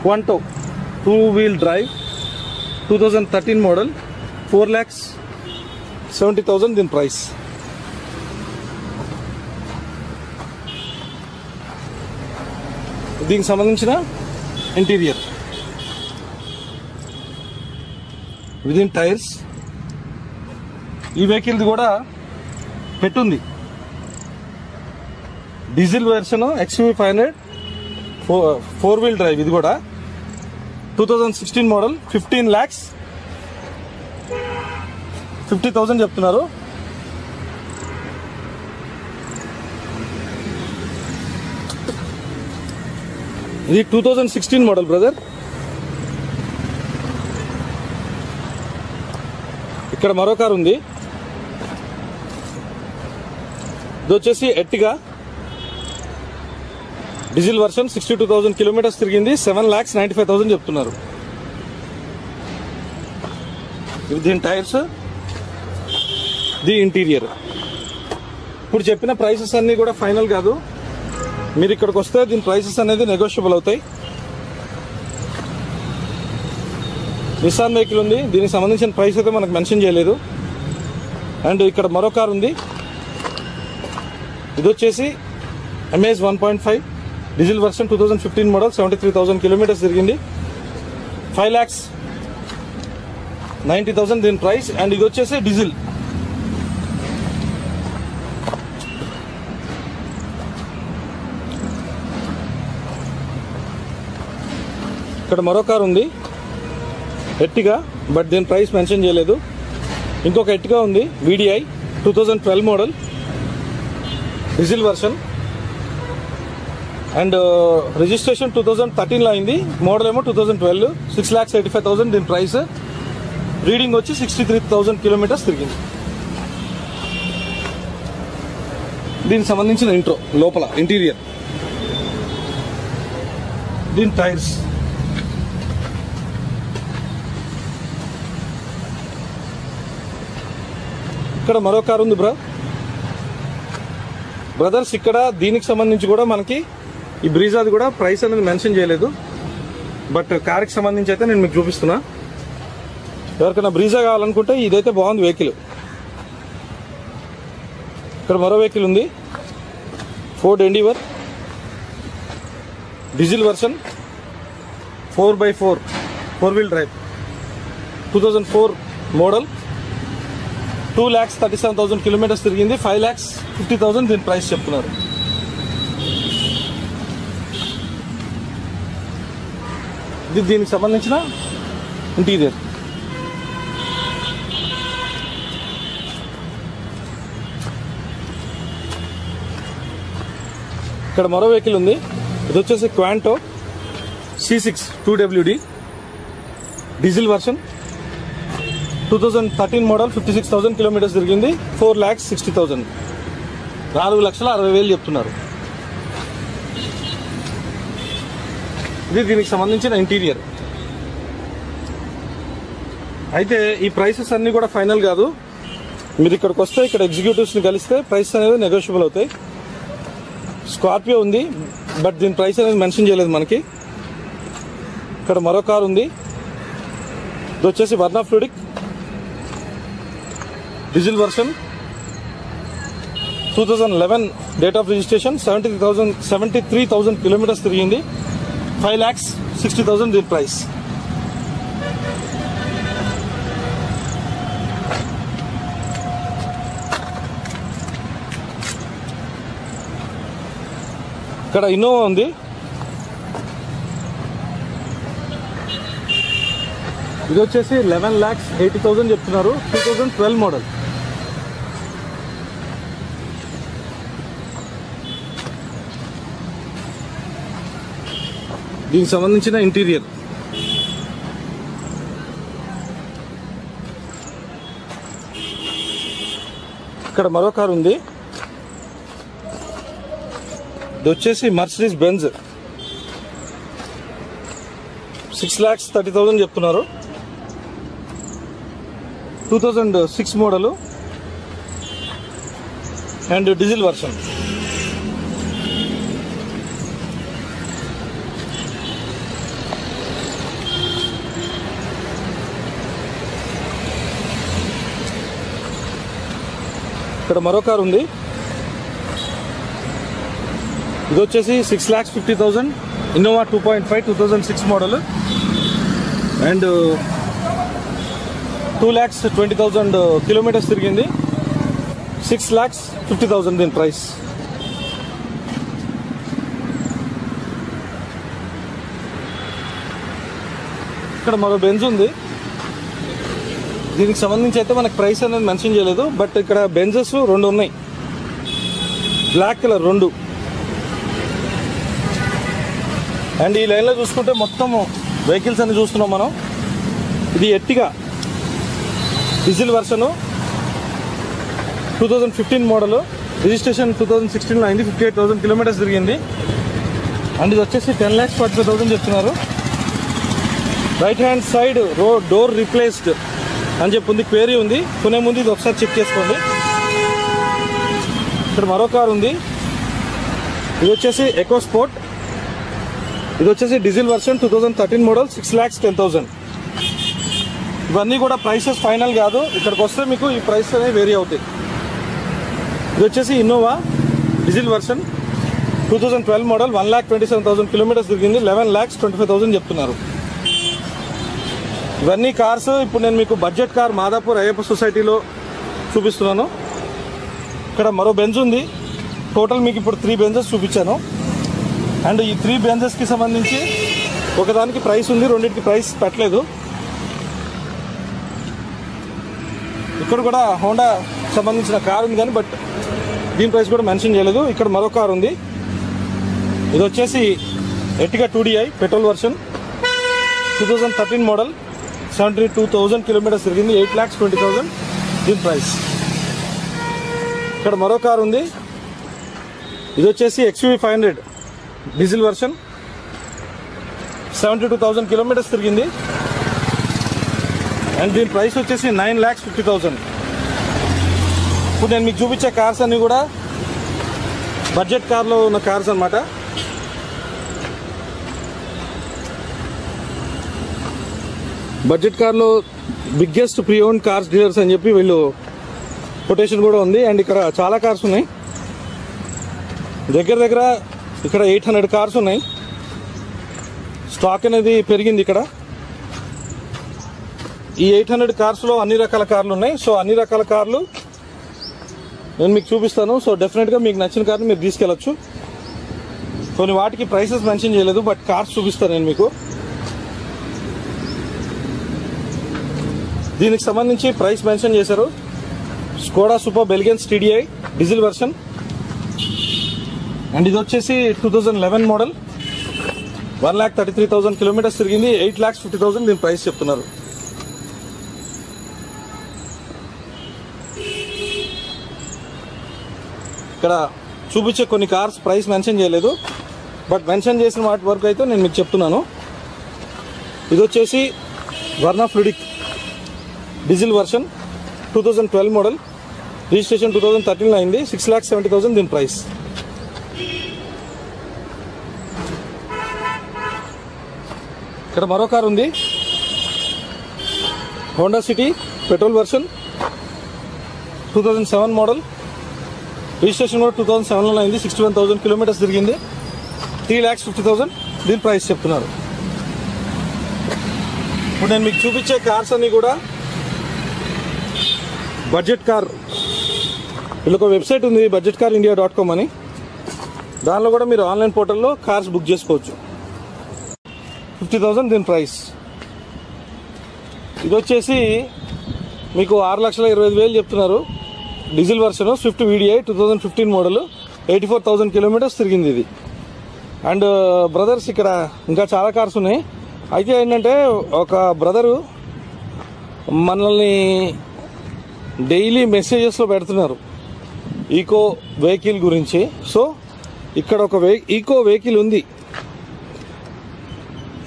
Quanto two wheel drive two thousand thirteen model four lakhs seventy thousand దీని ప్రైస్ దీనికి సంబంధించిన ఇంటీరియర్ విదిన్ టైర్స్ ఈ వెహికల్ది కూడా పెట్టుంది. Diesel version XUV five hundred four wheel drive ఇది కూడా. Two thousand sixteen model fifteen lakhs fifty thousand చెప్తున్నారు. ఇది two thousand sixteen model brother. ఇక్కడ మరో కారు ఉంది. ఇది వచ్చేసి Ertiga? Diesel version sixty two thousand kilometres తిరిగింది. Seven lakhs ninety five thousand చెప్తున్నారు. ఇవి దీని టైర్స్? The interior. ఇప్పుడు చెప్పిన ప్రైసెస్ అన్నీ కూడా ఫైనల్ కాదు. మీరు ఇక్కడికి వస్తే దీని ప్రైసెస్ అనేది నెగోషియబుల్ అవుతాయి. నిసాన్ వెహికల్ ఉంది. దీనికి సంబంధించిన ప్రైస్ అయితే మనకు మెన్షన్ చేయలేదు. అండ్ ఇక్కడ మరో కార్ ఉంది. ఇది వచ్చేసి Amaze one point five diesel version two thousand fifteen model seventy three thousand kilometres తిరిగింది. ఫైవ్ ల్యాక్స్ నైంటీ థౌసండ్ దీని ప్రైస్. అండ్ ఇది వచ్చేసి డీజిల్. ఇక్కడ మరో కార్ ఉంది. ఎట్టిగా బట్ దీని ప్రైస్ మెన్షన్ చేయలేదు. ఇంకొక ఎట్టిగా ఉంది VDI two thousand twelve model diesel version and registration two thousand థర్టీన్లో అయింది. మోడల్ ఏమో two thousand twelve six lakhs eighty five thousand దీని ప్రైస్ రీడింగ్ వచ్చి సిక్స్టీ త్రీ థౌసండ్ కిలోమీటర్స్ తిరిగింది. దీనికి సంబంధించిన ఇంట్రో లోపల ఇంటీరియర్ దీని టైర్స్ ఇక్కడ మరో కారు ఉంది బ్రా. బ్రదర్స్ ఇక్కడ దీనికి సంబంధించి కూడా మనకి ఈ బ్రీజాది కూడా ప్రైస్ అనేది మెన్షన్ చేయలేదు. బట్ కార్కి సంబంధించి అయితే నేను మీకు చూపిస్తున్నా. ఎవరికైనా బ్రీజా కావాలనుకుంటే ఇదైతే బాగుంది వెహికల్. ఇక్కడ మరో వెహికల్ ఉంది. Ford Endeavour. Diesel version. Four by four. Four wheel drive. Two thousand four model. Two lakhs thirty seven thousand kilometres తిరిగింది. ఫైవ్ ల్యాక్స్ ఫిఫ్టీ థౌసండ్ దీని ప్రైస్ చెప్తున్నారు. ఇది దీనికి సంబంధించిన ఇంటీరియర్. ఇక్కడ మరో వెహికల్ ఉంది. ఇది వచ్చేసి Quanto C six two WD diesel version. Two thousand thirteen model fifty six thousand kilometres తిరిగింది ఫోర్ ల్యాక్స్ సిక్స్టీ థౌసండ్ నాలుగు లక్షల అరవై వేలు చెప్తున్నారు. ఇది దీనికి సంబంధించిన ఇంటీరియర్ అయితే ఈ ప్రైసెస్ అన్నీ కూడా ఫైనల్ కాదు. మీరు ఇక్కడికి వస్తే ఇక్కడ ఎగ్జిక్యూటివ్స్ని కలిస్తే ప్రైస్ అనేది నెగోషియబుల్ అవుతాయి. స్కార్పియో ఉంది బట్ దీని ప్రైస్ అనేది మెన్షన్ చేయలేదు మనకి. ఇక్కడ మరో కార్ ఉంది. ఇది వచ్చేసి Verna Fluidic diesel version two thousand eleven date of registration seventy thousand seventy three thousand kilometres తిరిగింది. ఫైవ్ ల్యాక్స్ సిక్స్టీ థౌసండ్ దీని ప్రైస్ ఇక్కడ ఇన్నోవా ఉంది. ఇది వచ్చేసి లెవెన్ ల్యాక్స్ ఎయిటీ థౌసండ్ చెప్తున్నారు. టూ థౌజండ్ ట్వెల్వ్ మోడల్ దీనికి సంబంధించిన ఇంటీరియర్. ఇక్కడ మరో కారు ఉంది. ఇది వచ్చేసి Mercedes Benz six lakhs thirty thousand చెప్తున్నారు. Two thousand six model and diesel version ఇక్కడ మరో కారు ఉంది. ఇది వచ్చేసి six lakhs fifty thousand Innova two point five two thousand six model and two lakhs twenty thousand kilometres తిరిగింది. Six lakhs fifty thousand దీని price ఇక్కడ మరో బెంజ్ ఉంది. దీనికి సంబంధించి అయితే మనకు ప్రైస్ అనేది మెన్షన్ చేయలేదు బట్ ఇక్కడ బెంజెస్ రెండు ఉన్నాయి. బ్లాక్ కలర్ రెండు. అండ్ ఈ లైన్లో చూసుకుంటే మొత్తం వెహికల్స్ అన్ని చూస్తున్నాం మనం. ఇది Ertiga? Diesel version two thousand fifteen model. Registration two thousand సిక్స్టీన్లో అయింది ఫిఫ్టీ ఎయిట్ థౌసండ్ కిలోమీటర్స్ తిరిగింది. అండ్ ఇది వచ్చేసి ten lakhs forty five thousand చెప్తున్నారు. Right hand side row door replaced అని చెప్పి ఉంది క్వేరీ ఉంది. కొనే ముందు ఇది ఒకసారి చెక్ చేసుకోండి. ఇక్కడ మరో కార్ ఉంది. ఇది వచ్చేసి ఎకో స్పోర్ట్ ఇది వచ్చేసి diesel version two thousand thirteen model six lakhs ten thousand ఇవన్నీ కూడా ప్రైసెస్ ఫైనల్ కాదు. ఇక్కడికి వస్తే మీకు ఈ ప్రైస్ అనేవి వేరీ అవుతాయి. ఇది వచ్చేసి Innova diesel version two thousand twelve model one lakh twenty seven thousand kilometres తిరిగింది eleven lakhs twenty five thousand చెప్తున్నారు. ఇవన్నీ కార్స్. ఇప్పుడు నేను మీకు బడ్జెట్ కార్ మాదాపూర్ అయ్యప్ప సొసైటీలో చూపిస్తున్నాను. ఇక్కడ మరో బెంజ్ ఉంది. టోటల్ మీకు ఇప్పుడు త్రీ బెంజెస్ చూపించాను. అండ్ ఈ త్రీ బెంజెస్కి సంబంధించి ఒకదానికి ప్రైస్ ఉంది రెండింటికి ప్రైస్ పెట్టలేదు. ఇక్కడ కూడా హోండా సంబంధించిన కార్ ఉంది కానీ బట్ దీని ప్రైస్ కూడా మెన్షన్ చేయలేదు. ఇక్కడ మరో కార్ ఉంది. ఇది వచ్చేసి Ertiga టూడీఐ petrol version two thousand thirteen model seventy two thousand kilometres తిరిగింది. ఎయిట్ ల్యాక్స్ ట్వంటీ థౌజండ్ దీని ప్రైస్ ఇక్కడ మరో కార్ ఉంది. ఇది వచ్చేసి XUV five hundred diesel version seventy two thousand kilometres తిరిగింది. అండ్ దీని ప్రైస్ వచ్చేసి నైన్ ల్యాక్స్ ఫిఫ్టీ థౌజండ్ ఇప్పుడు నేను మీకు చూపించే కార్స్ అన్నీ కూడా బడ్జెట్ కార్లో ఉన్న కార్స్ అన్నమాట. బడ్జెట్ కార్లో biggest pre own cars dealers అని చెప్పి వీళ్ళు కొటేషన్ కూడా ఉంది. అండ్ ఇక్కడ చాలా కార్స్ ఉన్నాయి. దగ్గర దగ్గర ఇక్కడ ఎయిట్ హండ్రెడ్ కార్స్ ఉన్నాయి. స్టాక్ అనేది పెరిగింది ఇక్కడ. ఈ ఎయిట్ హండ్రెడ్ కార్స్లో అన్ని రకాల కార్లు ఉన్నాయి. సో అన్ని రకాల కార్లు నేను మీకు చూపిస్తాను. సో డెఫినెట్గా మీకు నచ్చిన కార్ని మీరు తీసుకెళ్ళచ్చు. కొన్ని వాటికి ప్రైసెస్ మెన్షన్ చేయలేదు బట్ కార్స్ చూపిస్తాను నేను మీకు. దీనికి సంబంధించి ప్రైస్ మెన్షన్ చేశారు. స్కోడా సూపర్ బెల్గియన్ టీడీఐ డీజిల్ వెర్షన్ అండ్ ఇది వచ్చేసి two thousand eleven model one lakh thirty three thousand kilometres తిరిగింది. ఎయిట్ ల్యాక్స్ ఫిఫ్టీ థౌసండ్ దీని ప్రైస్ చెప్తున్నారు. ఇక్కడ చూపించే కొన్ని కార్స్ ప్రైస్ మెన్షన్ చేయలేదు. బట్ మెన్షన్ చేసిన వాటి వరకు అయితే నేను మీకు చెప్తున్నాను. ఇది వచ్చేసి Verna Fluidic diesel version two thousand twelve model. Registration two thousand థర్టీన్లో అయింది. సిక్స్ ల్యాక్ సెవెంటీ థౌసండ్ దీని ప్రైస్. ఇక్కడ మరో కార్ ఉంది. Honda City petrol version two thousand seven model. Registration కూడా టూ థౌజండ్ సెవెన్లో అయింది. సిక్స్టీ వన్ థౌసండ్ కిలోమీటర్స్ తిరిగింది. Three lakhs fifty thousand దీని ప్రైస్ చెప్తున్నారు. ఇప్పుడు నేను మీకు చూపించే కార్స్ అన్నీ కూడా బడ్జెట్ కార్. వీళ్ళకి ఒక వెబ్సైట్ ఉంది budget car India dot com అని. దానిలో కూడా మీరు ఆన్లైన్ పోర్టల్లో కార్స్ బుక్ చేసుకోవచ్చు. ఫిఫ్టీ థౌసండ్ దీని ప్రైస్. ఇది వచ్చేసి మీకు ఆరు లక్షల ఇరవై ఐదు వేలు చెప్తున్నారు. Diesel version Swift VDI two thousand fifteen model eighty four thousand kilometres తిరిగింది ఇది. అండ్ uh, బ్రదర్స్ ఇక్కడ ఇంకా చాలా కార్స్ ఉన్నాయి. అయితే ఏంటంటే ఒక బ్రదరు మనల్ని డైలీ మెసేజెస్లో పెడుతున్నారు ఈకో వెహికల్ గురించి. సో ఇక్కడ ఒక వెహి ఈకో వెహికల్ ఉంది.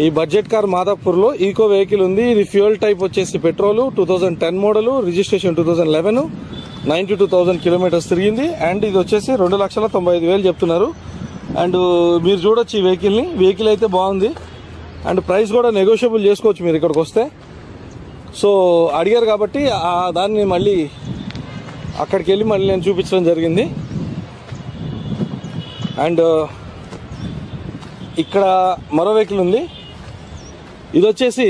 ఈ బడ్జెట్ కార్ మాదాపూర్లో ఈకో వెహికల్ ఉంది. ఇది ఫ్యూయల్ టైప్ వచ్చేసి petrol two thousand ten model registration two thousand eleven ninety two thousand kilometres తిరిగింది. అండ్ ఇది వచ్చేసి రెండు లక్షల తొంభై ఐదు వేలు చెప్తున్నారు. అండ్ మీరు చూడొచ్చు ఈ వెహికల్ని. వెహికల్ అయితే బాగుంది. అండ్ ప్రైస్ కూడా నెగోషియబుల్ చేసుకోవచ్చు మీరు ఇక్కడికి వస్తే. సో అడిగారు కాబట్టి ఆ దాన్ని మళ్ళీ అక్కడికి వెళ్ళి మళ్ళీ నేను చూపించడం జరిగింది. అండ్ ఇక్కడ మరో వెహికల్ ఉంది. ఇది వచ్చేసి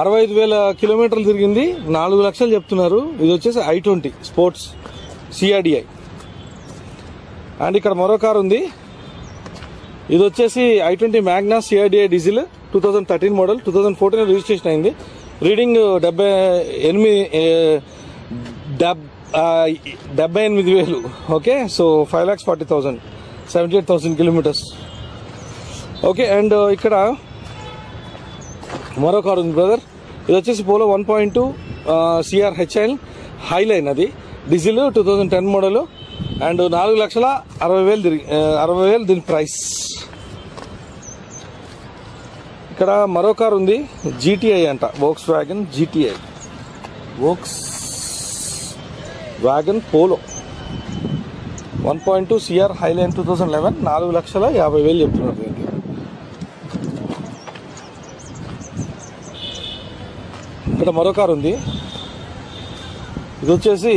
అరవై ఐదు వేల కిలోమీటర్లు తిరిగింది. నాలుగు లక్షలు చెప్తున్నారు. ఇది వచ్చేసి i twenty sports CRDi and ఇక్కడ మరో కార్ ఉంది. ఇది వచ్చేసి i twenty Magna CRDi diesel two thousand thirteen model two thousand fourteen registration అయింది. రీడింగ్ డెబ్బై ఎనిమిది డెబ్ డెబ్బై ఎనిమిది వేలు. Okay? So five lakhs forty thousand seventy eight thousand kilometres. Okay and ఇక్కడ మరో కార్ ఉంది బ్రదర్. ఇది వచ్చేసి Polo one point two CR HIL highline అది. Diesel two thousand ten model. And నాలుగు లక్షల అరవై వేలు తిరిగి అరవై వేలు దీని ప్రైస్. ఇక్కడ మరో కార్ ఉంది జీటీఐ అంట Volkswagen GTI Volkswagen Polo one point two CR highline two thousand eleven నాలుగు లక్షల యాభై వేలు చెప్తున్నారు దీనికి. ఇక్కడ మరో కార్ ఉంది. ఇది వచ్చేసి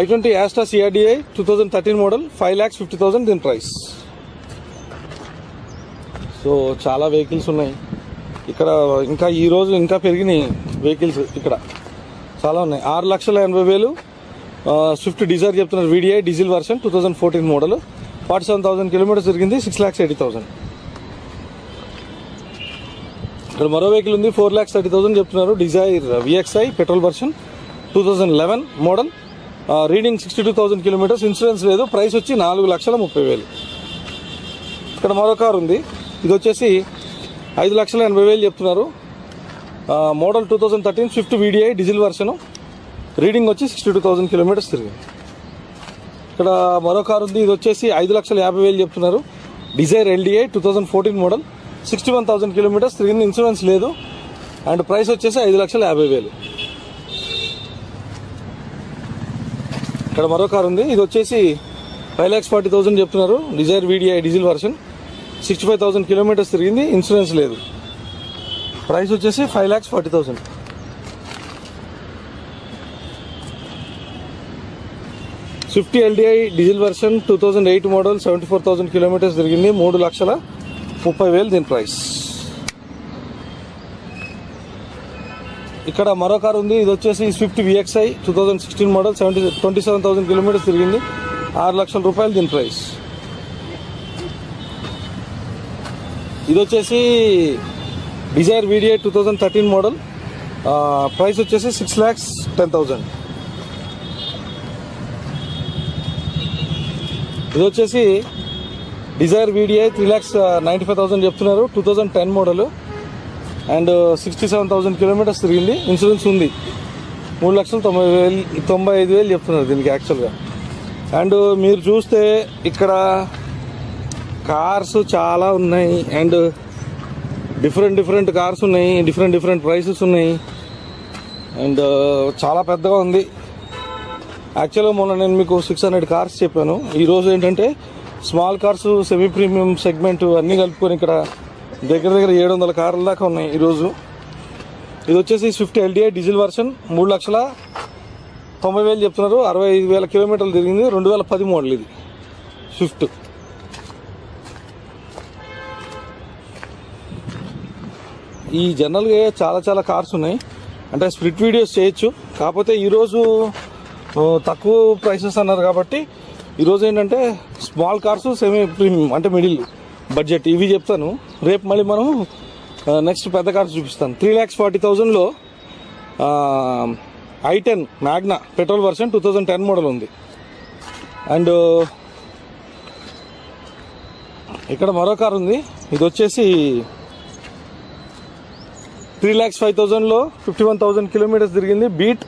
i twenty Asta CRDi two thousand thirteen model five lakhs fifty thousand దీని ప్రైస్ సో చాలా వెహికల్స్ ఉన్నాయి. ఇక్కడ ఇంకా ఈ రోజు ఇంకా పెరిగినాయి వెహికల్స్ ఇక్కడ. చాలా ఉన్నాయి. ఆరు లక్షల ఎనభై వేలు స్విఫ్ట్ డిజైర్ చెప్తున్నారు. VDi diesel version two thousand fourteen model. Forty seven thousand kilometres తిరిగింది సిక్స్ ల్యాక్స్ ఎయిటీ థౌసండ్ ఇక్కడ మరో వెహికల్ ఉంది ఫోర్ ల్యాక్స్ థర్టీ థౌసండ్ చెప్తున్నారు. Dzire VXi petrol version two thousand eleven model. Reading sixty two thousand kilometres. Insurance లేదు price వచ్చి నాలుగు లక్షల ముప్పై వేలు. ఇక్కడ మరో కార్ ఉంది. ఇది వచ్చేసి ఐదు లక్షల ఎనభై వేలు చెప్తున్నారు. Model two thousand thirteen Swift VDi diesel version. Reading వచ్చి సిక్స్టీ టూ థౌసండ్ కిలోమీటర్స్ తిరిగింది ఇక్కడ మరో కారు ఉంది ఇది వచ్చేసి ఐదు లక్షల యాభై వేలు చెప్తున్నారు. Dzire LDi two thousand fourteen model sixty one thousand kilometres తిరిగింది ఇన్సూరెన్స్ లేదు. అండ్ ప్రైస్ వచ్చేసి ఐదు లక్షల యాభై వేలు. ఇక్కడ మరో కారు ఉంది ఇది వచ్చేసి ఫైవ్ ల్యాక్స్ ఫార్టీ థౌసండ్ చెప్తున్నారు Dzire VDi diesel version. Sixty five thousand kilometres తిరిగింది ఇన్సూరెన్స్ లేదు. ప్రైస్ వచ్చేసి five lakhs forty thousand Swift LDi diesel version two thousand eight model seventy four thousand kilometres తిరిగింది మూడు లక్షల ముప్పై వేలు దీని ప్రైస్ ఇక్కడ మరో కారు ఉంది ఇది వచ్చేసి Swift VXi two thousand sixteen model seventy twenty seven thousand kilometres తిరిగింది ఆరు లక్షల రూపాయలు దీని ప్రైస్ ఇది వచ్చేసి Dzire VDi two thousand thirteen model. Price వచ్చేసి సిక్స్ ల్యాక్స్ టెన్ థౌజండ్ ఇది వచ్చేసి Dzire VDi three lakhs ninety five thousand చెప్తున్నారు. Two thousand ten model. And sixty seven thousand kilometres తిరిగింది ఇన్సూరెన్స్ ఉంది. మూడు లక్షలు తొంభై వేలు తొంభై ఐదు వేలు చెప్తున్నారు దీనికి యాక్చువల్గా అండ్ మీరు చూస్తే ఇక్కడ కార్స్ చాలా ఉన్నాయి. అండ్ డిఫరెంట్ డిఫరెంట్ కార్స్ ఉన్నాయి. డిఫరెంట్ డిఫరెంట్ ప్రైసెస్ ఉన్నాయి. అండ్ uh, చాలా పెద్దగా ఉంది. యాక్చువల్గా మొన్న నేను మీకు సిక్స్ హండ్రెడ్ కార్స్ చెప్పాను. ఈరోజు ఏంటంటే small cars semi premium segment అన్నీ కలుపుకొని ఇక్కడ దగ్గర దగ్గర ఏడు వందల కార్ల దాకా ఉన్నాయి ఈరోజు ఇది వచ్చేసి స్విఫ్ట్ ఎల్డిఐ డీజిల్ వర్షన్ మూడు లక్షల తొంభై వేలు చెప్తున్నారు. అరవై ఐదు వేల కిలోమీటర్లు తిరిగింది. రెండు వేల పది మోడల్ ఇది. స్విఫ్ట్ ఈ జనరల్గా చాలా చాలా కార్స్ ఉన్నాయి. అంటే స్ప్లిట్ వీడియోస్ చేయొచ్చు. కాకపోతే ఈరోజు తక్కువ ప్రైసెస్ అన్నారు కాబట్టి ఈరోజు ఏంటంటే స్మాల్ కార్స్ సెమీ ప్రీమియం అంటే మిడిల్ బడ్జెట్ ఇవి చెప్తాను. రేపు మళ్ళీ మనం నెక్స్ట్ పెద్ద కార్స్ చూపిస్తాను. త్రీ ల్యాక్స్ ఫార్టీ థౌజండ్లో i ten Magna petrol version two thousand ten model ఉంది. అండ్ ఇక్కడ మరో కార్ ఉంది. ఇది వచ్చేసి త్రీ ల్యాక్స్ ఫైవ్ థౌజండ్లో ఫిఫ్టీ వన్ థౌజండ్ కిలోమీటర్స్ తిరిగింది Beat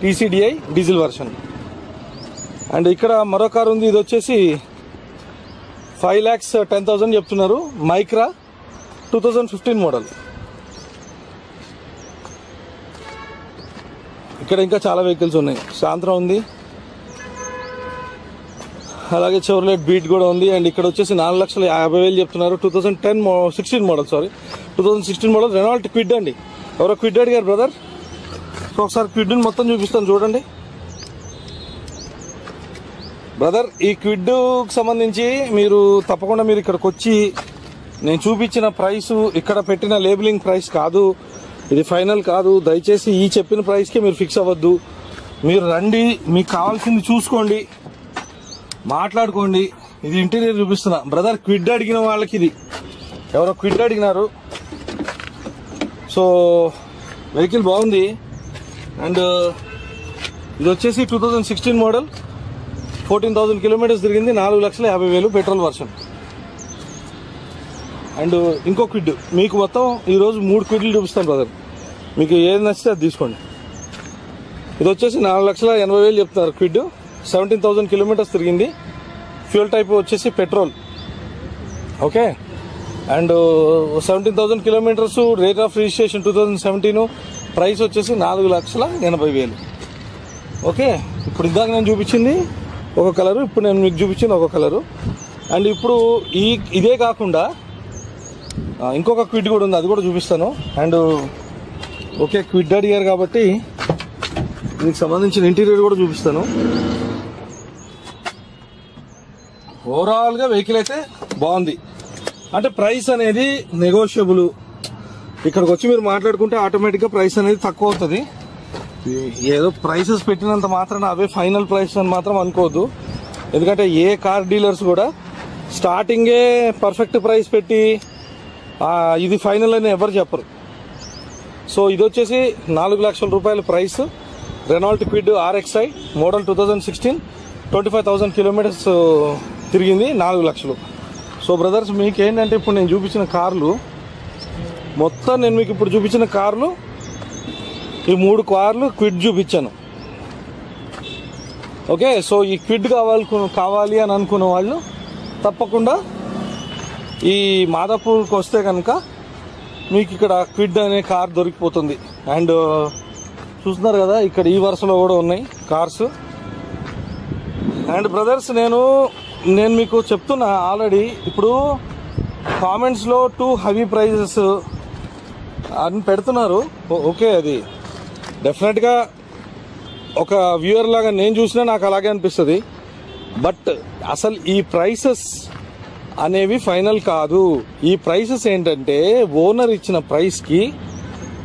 TCDI diesel version. And ఇక్కడ మరో కారు ఉంది ఇది వచ్చేసి ఫైవ్ ల్యాక్స్ టెన్ థౌజండ్ చెప్తున్నారు Micra two thousand fifteen model. ఇక్కడ ఇంకా చాలా వెహికల్స్ ఉన్నాయి. సాయంత్రం ఉంది. అలాగే చెవర్లెట్ బీట్ కూడా ఉంది. అండ్ ఇక్కడ వచ్చేసి నాలుగు లక్షల యాభై వేలు చెప్తున్నారు. Two thousand ten sixteen model sorry two thousand sixteen model Renault Kwid అండి. ఎవరో క్విడ్ అడిగారు బ్రదర్ సో ఒకసారి క్విడ్ని మొత్తం చూపిస్తాను చూడండి. బ్రదర్ ఈ క్విడ్కి సంబంధించి మీరు తప్పకుండా మీరు ఇక్కడికి వచ్చి నేను చూపించిన ప్రైస్ ఇక్కడ పెట్టిన లేబులింగ్ ప్రైస్ కాదు. ఇది ఫైనల్ కాదు. దయచేసి ఈ చెప్పిన ప్రైస్కే మీరు ఫిక్స్ అవ్వద్దు. మీరు రండి. మీకు కావాల్సింది చూసుకోండి. మాట్లాడుకోండి. ఇది ఇంటీరియర్ చూపిస్తున్నా. బ్రదర్ క్విడ్ అడిగిన వాళ్ళకి ఇది. ఎవరో క్విడ్ అడిగినారు. సో వెహికల్ బాగుంది. అండ్ ఇది వచ్చేసి two thousand sixteen model. Fourteen thousand kilometres తిరిగింది. నాలుగు లక్షల యాభై వేలు పెట్రోల్ వర్షన్. అండ్ ఇంకో క్విడ్ మీకు మొత్తం ఈరోజు మూడు క్విడ్లు చూపిస్తాను బ్రదర్ మీకు ఏది నచ్చితే అది తీసుకోండి. ఇది వచ్చేసి నాలుగు లక్షల ఎనభై వేలు చెప్తున్నారు క్విడ్ సెవెంటీన్ థౌజండ్ కిలోమీటర్స్ తిరిగింది. ఫ్యూల్ టైప్ వచ్చేసి petrol okay and seventeen thousand kilometres rate of registration two thousand seventeen price వచ్చేసి నాలుగు లక్షల ఎనభై వేలు. ఓకే ఇప్పుడు ఇందాక నేను చూపించింది ఒక కలరు ఇప్పుడు నేను మీకు చూపించింది ఒక కలరు. అండ్ ఇప్పుడు ఈ ఇదే కాకుండా ఇంకొక క్విడ్ కూడా ఉంది అది కూడా చూపిస్తాను. అండ్ ఓకే క్విడ్ అడిగారు కాబట్టి దీనికి సంబంధించిన ఇంటీరియర్ కూడా చూపిస్తాను. ఓవరాల్గా వెహికల్ అయితే బాగుంది. అంటే ప్రైస్ అనేది నెగోషియబుల్ ఇక్కడికి వచ్చి మీరు మాట్లాడుకుంటే ఆటోమేటిక్గా ప్రైస్ అనేది తక్కువ అవుతుంది. ఏదో ప్రైసెస్ పెట్టినంత మాత్రాన అవే ఫైనల్ ప్రైస్ అని మాత్రం అనుకోవద్దు. ఎందుకంటే ఏ కార్ డీలర్స్ కూడా స్టార్టింగే పర్ఫెక్ట్ ప్రైస్ పెట్టి ఇది ఫైనల్ అని ఎవరు చెప్పరు. సో ఇది వచ్చేసి నాలుగు లక్షల రూపాయల price Renault Kwid RXi model two thousand sixteen twenty five thousand kilometres తిరిగింది నాలుగు లక్షలు. సో బ్రదర్స్ మీకు ఏంటంటే ఇప్పుడు నేను చూపించిన కార్లు మొత్తం నేను మీకు ఇప్పుడు చూపించిన కార్లు ఈ మూడు కార్లు క్విడ్ చూపించాను. ఓకే సో ఈ క్విడ్ కావాలి కావాలి అని అనుకున్న వాళ్ళు తప్పకుండా ఈ మాదాపూర్కి వస్తే కనుక మీకు ఇక్కడ క్విడ్ అనే కార్ దొరికిపోతుంది. అండ్ చూస్తున్నారు కదా ఇక్కడ ఈ వరుసలో కూడా ఉన్నాయి కార్స్. అండ్ బ్రదర్స్ నేను నేను మీకు చెప్తున్నా ఆల్రెడీ ఇప్పుడు కామెంట్స్లో టూ హెవీ ప్రైజెస్ అని పెడుతున్నారు. ఓకే అది. డెఫినెట్గా ఒక వ్యూయర్ లాగా నేను చూసినా నాకు అలాగే అనిపిస్తుంది. బట్ అసలు ఈ ప్రైసెస్ అనేవి ఫైనల్ కాదు. ఈ ప్రైసెస్ ఏంటంటే ఓనర్ ఇచ్చిన ప్రైస్కి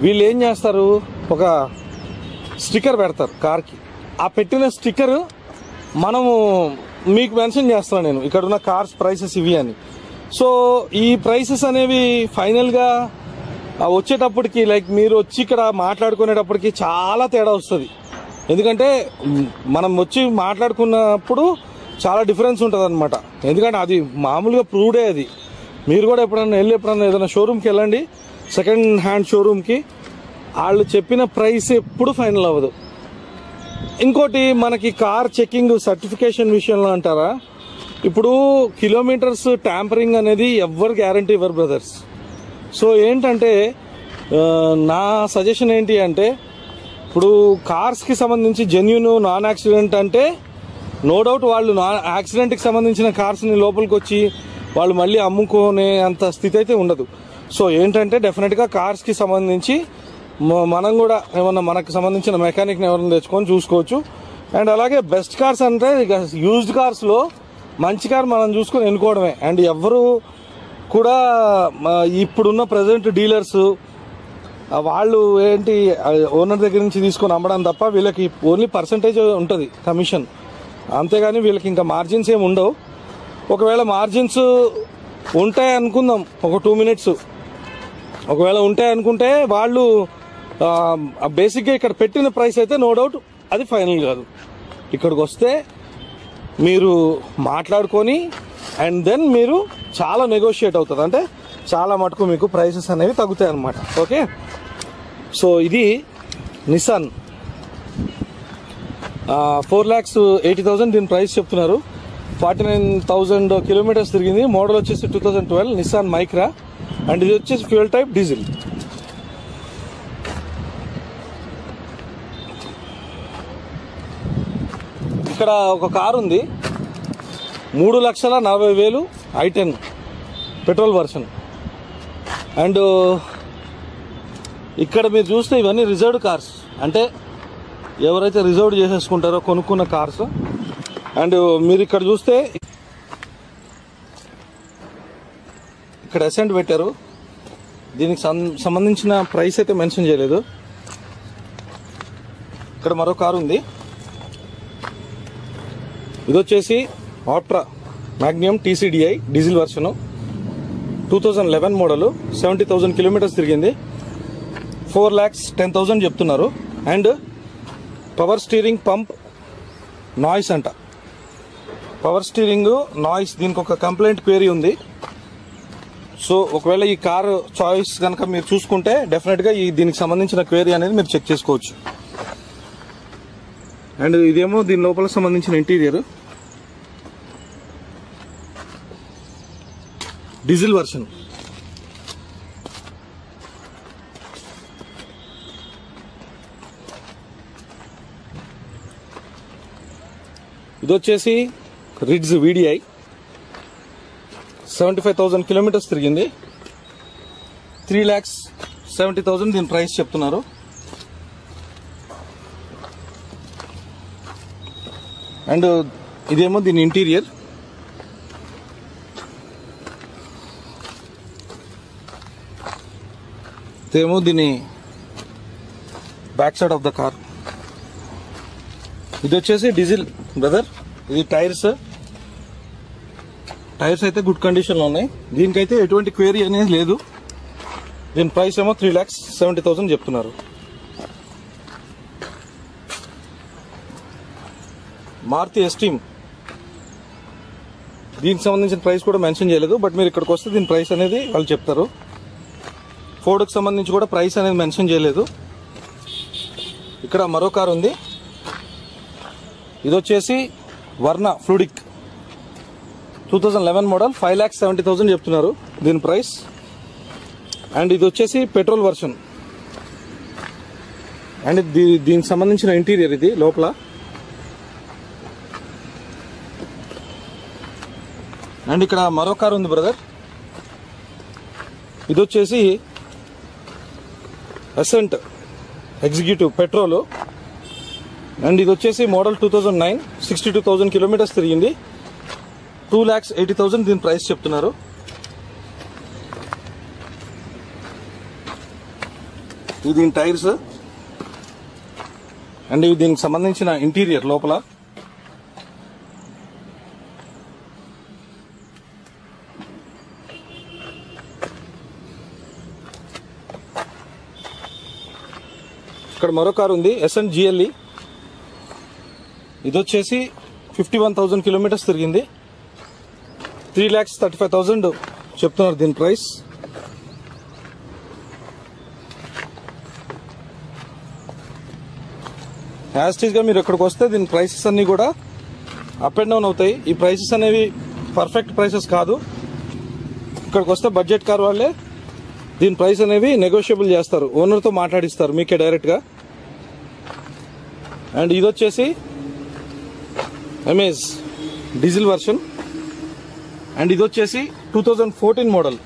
వీళ్ళు ఏం చేస్తారు? ఒక స్టిక్కర్ పెడతారు కార్కి ఆ పెట్టిన స్టిక్కర్ మనము మీకు మెన్షన్ చేస్తున్నాను నేను. ఇక్కడ ఉన్న కార్స్ ప్రైసెస్ ఇవి అని. సో ఈ ప్రైసెస్ అనేవి ఫైనల్గా వచ్చేటప్పటికి లైక్ మీరు వచ్చి ఇక్కడ మాట్లాడుకునేటప్పటికి చాలా తేడా వస్తుంది. ఎందుకంటే మనం వచ్చి మాట్లాడుకున్నప్పుడు చాలా డిఫరెన్స్ ఉంటుంది అనమాట ఎందుకంటే అది మామూలుగా ప్రూవ్డే అది. మీరు కూడా ఎప్పుడన్నా వెళ్ళి ఎప్పుడన్నా ఏదైనా షోరూమ్కి వెళ్ళండి. సెకండ్ హ్యాండ్ షోరూమ్కి వాళ్ళు చెప్పిన ప్రైస్ ఎప్పుడు ఫైనల్ అవ్వదు. ఇంకోటి మనకి కార్ చెకింగ్ సర్టిఫికేషన్ విషయంలో అంటారా? ఇప్పుడు కిలోమీటర్స్ ట్యాంపరింగ్ అనేది ఎవ్వరు గ్యారంటీ ఇవ్వరు బ్రదర్స్. సో ఏంటంటే నా సజెషన్ ఏంటి అంటే ఇప్పుడు కార్స్కి సంబంధించి జెన్యున్ నాన్ యాక్సిడెంట్ అంటే నో డౌట్ వాళ్ళు నాన్ యాక్సిడెంట్కి సంబంధించిన కార్స్ని లోపలికి వచ్చి వాళ్ళు మళ్ళీ అమ్ముకునే అంత స్థితి అయితే ఉండదు. సో ఏంటంటే డెఫినెట్గా కార్స్కి సంబంధించి మనం కూడా ఏమన్నా మనకు సంబంధించిన మెకానిక్ని ఎవరైనా తెచ్చుకొని చూసుకోవచ్చు. అండ్ అలాగే బెస్ట్ కార్స్ అంటే ఇక యూజ్డ్ కార్స్లో మంచి కార్ మనం చూసుకొని ఎన్నుకోవడమే. అండ్ ఎవరు కూడా ఇప్పుడున్న ప్రజెంట్ డీలర్స్ వాళ్ళు ఏంటి ఓనర్ దగ్గర నుంచి తీసుకొని అమ్మడం తప్ప వీళ్ళకి ఓన్లీ పర్సంటేజ్ ఉంటుంది కమిషన్ అంతేగాని వీళ్ళకి ఇంకా మార్జిన్స్ ఏమి ఉండవు. ఒకవేళ మార్జిన్స్ ఉంటాయి అనుకుందాం ఒక టూ మినిట్స్ ఒకవేళ ఉంటాయి అనుకుంటే వాళ్ళు బేసిక్గా ఇక్కడ పెట్టిన ప్రైస్ అయితే నో డౌట్ అది ఫైనల్ కాదు. ఇక్కడికి వస్తే మీరు మాట్లాడుకొని అండ్ దెన్ మీరు చాలా నెగోషియేట్ అవుతుంది. అంటే చాలా మటుకు మీకు ప్రైసెస్ అనేవి తగ్గుతాయి అన్నమాట. ఓకే సో ఇది Nissan four lakhs eighty thousand దీని ప్రైస్ చెప్తున్నారు. ఫార్టీ నైన్ థౌసండ్ కిలోమీటర్స్ తిరిగింది. మోడల్ వచ్చేసి two thousand twelve Nissan Micra and ఇది వచ్చేసి ఫ్యూయల్ టైప్ డీజిల్ ఇక్కడ ఒక కారు ఉంది. మూడు లక్షల నలభై వేలు i ten petrol version. And ఇక్కడ మీరు చూస్తే ఇవన్నీ రిజర్వ్డ్ కార్స్. అంటే ఎవరైతే రిజర్వ్ చేసేసుకుంటారో కొనుక్కున్న కార్స్. అండ్ మీరు ఇక్కడ చూస్తే ఇక్కడ అసెంట్ పెట్టారు. దీనికి సం- సంబంధించిన ప్రైస్ అయితే మెన్షన్ చేయలేదు. ఇక్కడ మరో కారు ఉంది. ఇది వచ్చేసి ఆట్రా మ్యాగ్నియం TCDi diesel version. Two thousand eleven model seventy thousand kilometres తిరిగింది. ఫోర్ ల్యాక్స్ టెన్ థౌజండ్ చెప్తున్నారు. And power steering pump noise అంట. పవర్ స్టీరింగ్ నాయిస్ దీనికి ఒక కంప్లైంట్ క్వేరీ ఉంది. సో ఒకవేళ ఈ కారు చాయిస్ కనుక మీరు చూసుకుంటే డెఫినెట్గా ఈ దీనికి సంబంధించిన క్వేరీ అనేది మీరు చెక్ చేసుకోవచ్చు. అండ్ ఇదేమో దీని లోపల సంబంధించిన ఇంటీరియర్. Diesel version. ఇది వచ్చేసి Ritz VDi. Seventy five thousand kilometres తిరిగింది. త్రీ ల్యాక్స్ సెవెంటీ థౌసండ్ దీని ప్రైస్ చెప్తున్నారు. అండ్ ఇదేమో దీని ఇంటీరియర్. ఇదేమో దీని back side of the car. ఇది వచ్చేసి డీజిల్ బ్రదర్. ఇది టైర్స్. టైర్స్ అయితే గుడ్ కండిషన్లో ఉన్నాయి. దీనికైతే ఎటువంటి క్వేరీ అనేది లేదు. దీని ప్రైస్ ఏమో త్రీ ల్యాక్స్ సెవెంటీ థౌసండ్ చెప్తున్నారు. మారుతి ఎస్టీమ్ దీనికి సంబంధించిన ప్రైస్ కూడా మెన్షన్ చేయలేదు బట్ మీరు ఇక్కడికి వస్తే దీని ప్రైస్ అనేది వాళ్ళు చెప్తారు. ఫోర్డ్కి సంబంధించి కూడా ప్రైస్ అనేది మెన్షన్ చేయలేదు. ఇక్కడ మరో కారు ఉంది. ఇది వచ్చేసి Verna Fluidic two thousand eleven model five lakhs seventy thousand చెప్తున్నారు దీని ప్రైస్. అండ్ ఇది వచ్చేసి పెట్రోల్ వర్షన్ అండ్ దీ దీనికి సంబంధించిన ఇంటీరియర్ ఇది లోపల. అండ్ ఇక్కడ మరో కారు ఉంది బ్రదర్. ఇది వచ్చేసి అసెంట్ ఎగ్జిక్యూటివ్ పెట్రోల్ అండ్ ఇది వచ్చేసి model two thousand nine sixty two thousand kilometres తిరిగింది. టూ ల్యాక్స్ ఎయిటీ థౌజండ్ దీని ప్రైస్ చెప్తున్నారు. ఇది దీని టైర్స్. అండ్ ఇవి దీనికి సంబంధించిన ఇంటీరియర్ లోపల. ఇక్కడ మరో కారు ఉంది ఎస్ఎన్ జిఎల్ఈ ఇది వచ్చేసి ఫిఫ్టీ వన్ థౌజండ్ కిలోమీటర్స్ తిరిగింది. Three lakhs thirty five thousand చెప్తున్నారు దీని ప్రైస్. యాస్టీజ్గా మీరు ఇక్కడికి వస్తే దీని ప్రైసెస్ అన్నీ కూడా అప్ అండ్ డౌన్ అవుతాయి. ఈ ప్రైసెస్ అనేవి పర్ఫెక్ట్ ప్రైసెస్ కాదు. ఇక్కడికి వస్తే బడ్జెట్ కార్ వాళ్ళే దీని ప్రైస్ అనేవి నెగోషియబుల్ చేస్తారు. ఓనర్తో మాట్లాడిస్తారు మీకే డైరెక్ట్గా అండ్ ఇది వచ్చేసి అమేజ్ డీజిల్ వర్షన్. అండ్ ఇది వచ్చేసి two thousand fourteen model.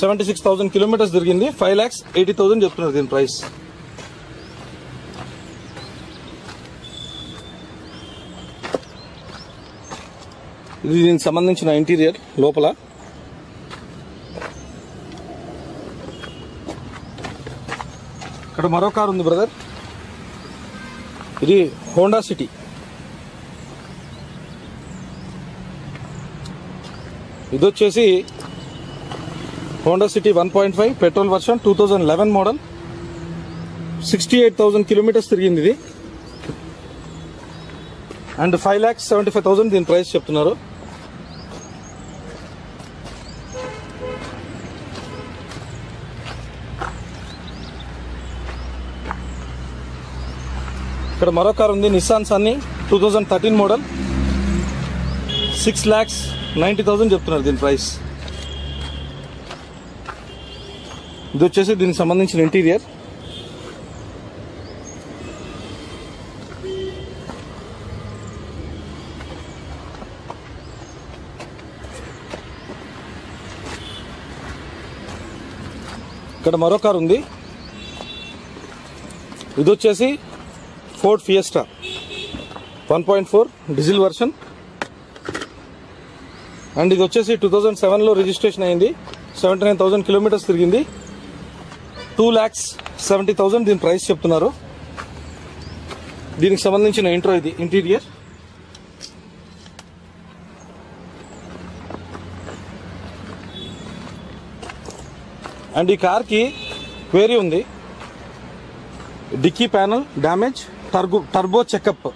Seventy six thousand kilometres తిరిగింది. ఫైవ్ ల్యాక్స్ ఎయిటీ థౌసండ్ చెప్తున్నారు దీని ప్రైస్. ఇది దీనికి సంబంధించిన ఇంటీరియర్ లోపల. ఇక్కడ మరో కారు ఉంది బ్రదర్. ఇది హోండా సిటీ. ఇది వచ్చేసి Honda City one point five petrol version two thousand eleven model. Sixty eight thousand kilometres తిరిగింది ఇది. And five lakhs seventy five thousand దీని ప్రైస్ చెప్తున్నారు. ఇక్కడ మరో కార్ ఉంది Nissan Sunny two thousand thirteen model six lakhs ninety thousand చెప్తున్నారు దీని price ఇది వచ్చేసి దీనికి సంబంధించిన ఇంటీరియర్ ఇక్కడ మరో కార్ ఉంది. ఇది వచ్చేసి Ford Fiesta. One point four diesel version. And ఇది వచ్చేసి టూ థౌజండ్ సెవెన్లో రిజిస్ట్రేషన్ అయింది. సెవెంటీ నైన్ థౌసండ్ కిలోమీటర్స్ తిరిగింది. టూ ల్యాక్స్ సెవెంటీ థౌసండ్ దీని ప్రైస్ చెప్తున్నారు. దీనికి సంబంధించిన ఇంట్రో ఇది ఇంటీరియర్. అండ్ ఈ కార్కి క్వేరీ ఉంది. Dicky panel damage. Turbo turbo checkup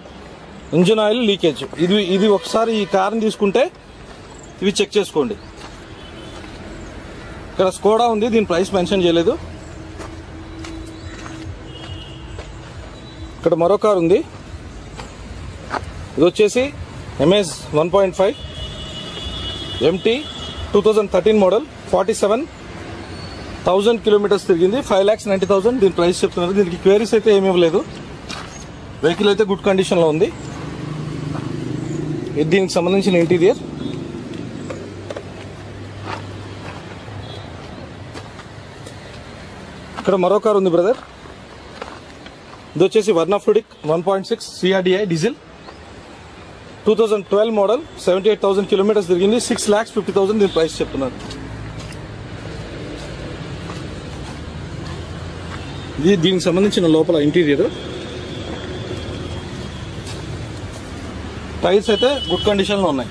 engine oil leakage. ఇది ఇది ఒకసారి ఈ కార్ని తీసుకుంటే ఇవి చెక్ చేసుకోండి. ఇక్కడ స్కోడా ఉంది దీని ప్రైస్ మెన్షన్ చేయలేదు. ఇక్కడ మరో కార్ ఉంది. ఇది వచ్చేసి MS one point five MT two thousand thirteen model forty seven thousand kilometres తిరిగింది ఫైవ్ ల్యాక్స్ నైంటీ థౌసండ్ దీని ప్రైస్ చెప్తున్నారు. దీనికి క్వేరీస్ అయితే ఏమీ ఇవ్వలేదు. వెహికల్ అయితే గుడ్ కండిషన్లో ఉంది. ఇది దీనికి సంబంధించిన ఇంటీరియర్ ఇక్కడ మరో కార్ ఉంది బ్రదర్ ఇది వచ్చేసి Verna Fluidic one point six CRDi diesel two thousand twelve model seventy eight thousand kilometres తిరిగింది సిక్స్ ల్యాక్స్ ఫిఫ్టీ థౌసండ్ దీని ప్రైస్ చెప్తున్నారు. ఇది దీనికి సంబంధించిన లోపల ఇంటీరియర్ టైర్స్ అయితే గుడ్ కండిషన్లో ఉన్నాయి.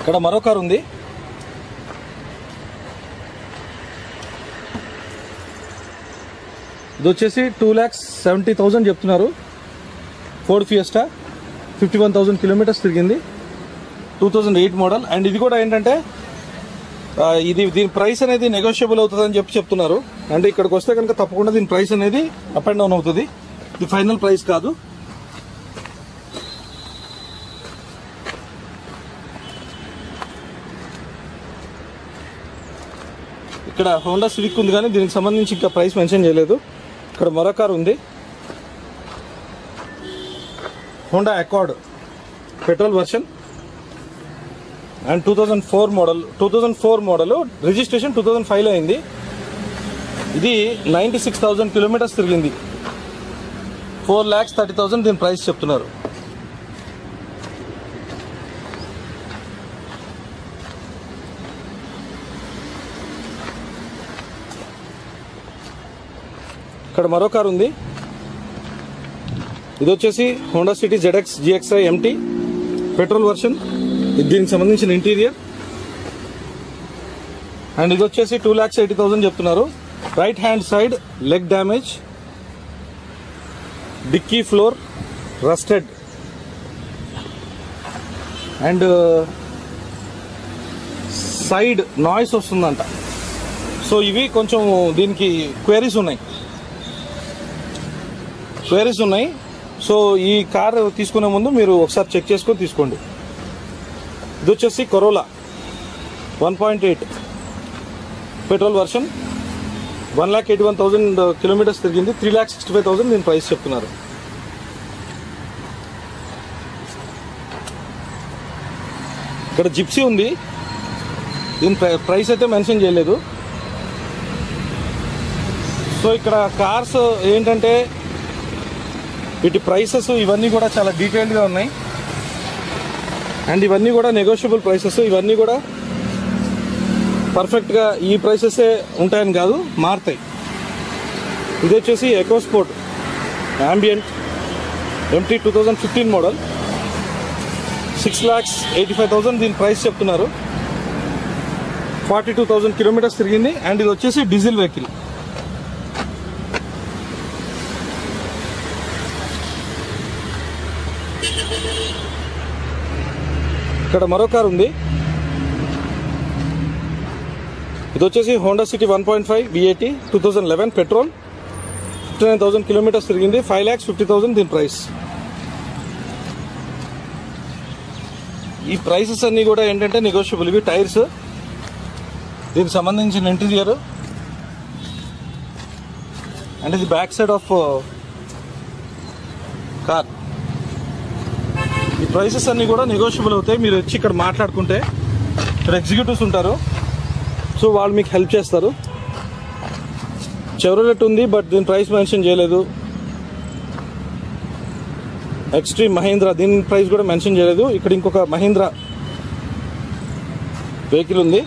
ఇక్కడ మరో కారు ఉంది. ఇది వచ్చేసి టూ ల్యాక్స్ సెవెంటీ థౌజండ్ చెప్తున్నారు. Ford Fiesta fifty one thousand kilometres తిరిగింది. Two thousand eight model and ఇది కూడా ఏంటంటే ఇది దీని ప్రైస్ అనేది నెగోషియబుల్ అవుతుందని చెప్పి చెప్తున్నారు. అంటే ఇక్కడికి వస్తే కనుక తప్పకుండా దీని ప్రైస్ అనేది అప్ అండ్ డౌన్ అవుతుంది. ఇది ఫైనల్ ప్రైస్ కాదు. ఇక్కడ హోండా సివిక్ ఉంది కానీ దీనికి సంబంధించి ఇంకా ప్రైస్ మెన్షన్ చేయలేదు. ఇక్కడ మరో కార్ ఉంది. Honda Accord petrol version. And two thousand four model two thousand four model. Registration two thousand ఫైవ్లో అయింది. ఇది నైంటీ సిక్స్ థౌజండ్ కిలోమీటర్స్ తిరిగింది. ఫోర్ ల్యాక్స్ థర్టీ థౌజండ్ దీని ప్రైస్ చెప్తున్నారు. ఇక్కడ మరో కారు ఉంది. ఇది వచ్చేసి Honda City ZX GXi MT petrol version. ఇది దీనికి సంబంధించిన ఇంటీరియర్. అండ్ ఇది వచ్చేసి టూ ల్యాక్స్ ఎయిటీ థౌసండ్ చెప్తున్నారు. Right hand side leg damage dicky floor rusted and side noise వస్తుందంట. సో ఇవి కొంచెం దీనికి క్వైరీస్ ఉన్నాయి. క్వైరీస్ ఉన్నాయి. సో ఈ కార్ తీసుకునే ముందు మీరు ఒకసారి చెక్ చేసుకొని తీసుకోండి. ఇది వచ్చేసి Corolla one point eight petrol version one lakh eighty one thousand kilometres తిరిగింది. Three lakh sixty five thousand దీని ప్రైస్ చెప్తున్నారు. ఇక్కడ జిప్సీ ఉంది. దీని ప్రైస్ అయితే మెన్షన్ చేయలేదు. సో ఇక్కడ కార్స్ ఏంటంటే వీటి ప్రైసెస్ ఇవన్నీ కూడా చాలా డీటెయిల్డ్గా ఉన్నాయి. అండ్ ఇవన్నీ కూడా నెగోషియబుల్ ప్రైసెస్ ఇవన్నీ కూడా పర్ఫెక్ట్గా ఈ ప్రైసెసే ఉంటాయని కాదు మారుతాయి. ఇది వచ్చేసి EcoSport Ambiente MT two thousand fifteen model six lakhs eighty five thousand దీని ప్రైస్ చెప్తున్నారు. ఫార్టీ టూ థౌజండ్ కిలోమీటర్స్ తిరిగింది అండ్ ఇది వచ్చేసి డీజిల్ వెహికల్ ఇక్కడ మరో కారు ఉంది. ఇది వచ్చేసి Honda City one point five VAT two thousand eleven petrol. Fifty nine thousand kilometres తిరిగింది. ఫైవ్ ల్యాక్స్ ఫిఫ్టీ థౌసండ్ దీని ప్రైస్ ఈ ప్రైసెస్ అన్నీ కూడా ఏంటంటే నెగోషియబుల్ ఇవి టైర్స్ దీనికి సంబంధించిన ఇంటీరియర్ అండ్ ఇది బ్యాక్ సైడ్ ఆఫ్ కార్ ఈ ప్రైసెస్ అన్నీ కూడా నెగోషియబుల్ అవుతాయి. మీరు వచ్చి ఇక్కడ మాట్లాడుకుంటే ఇక్కడ ఎగ్జిక్యూటివ్స్ ఉంటారు. సో వాళ్ళు మీకు హెల్ప్ చేస్తారు. చెవరలెట్ ఉంది బట్ దీని ప్రైస్ మెన్షన్ చేయలేదు. ఎక్స్ట్రీమ్ మహీంద్రా దీని ప్రైస్ కూడా మెన్షన్ చేయలేదు. ఇక్కడ ఇంకొక మహీంద్రా వెహికల్ ఉంది.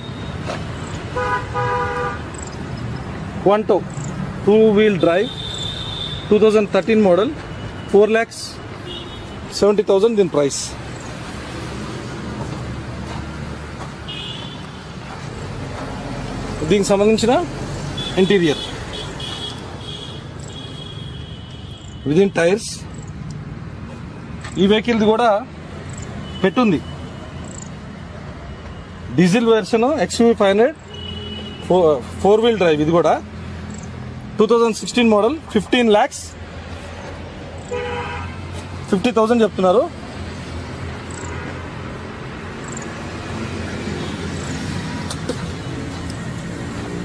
Quanto two wheel drive two thousand thirteen model four lakhs seventy thousand దీని ప్రైస్ దీనికి సంబంధించిన ఇంటీరియర్. విదిన్ టైర్స్ ఈ వెహికల్ది కూడా పెట్టుంది. Diesel version XUV five hundred four wheel drive ఇది కూడా. Two thousand sixteen model fifteen lakhs fifty thousand చెప్తున్నారు.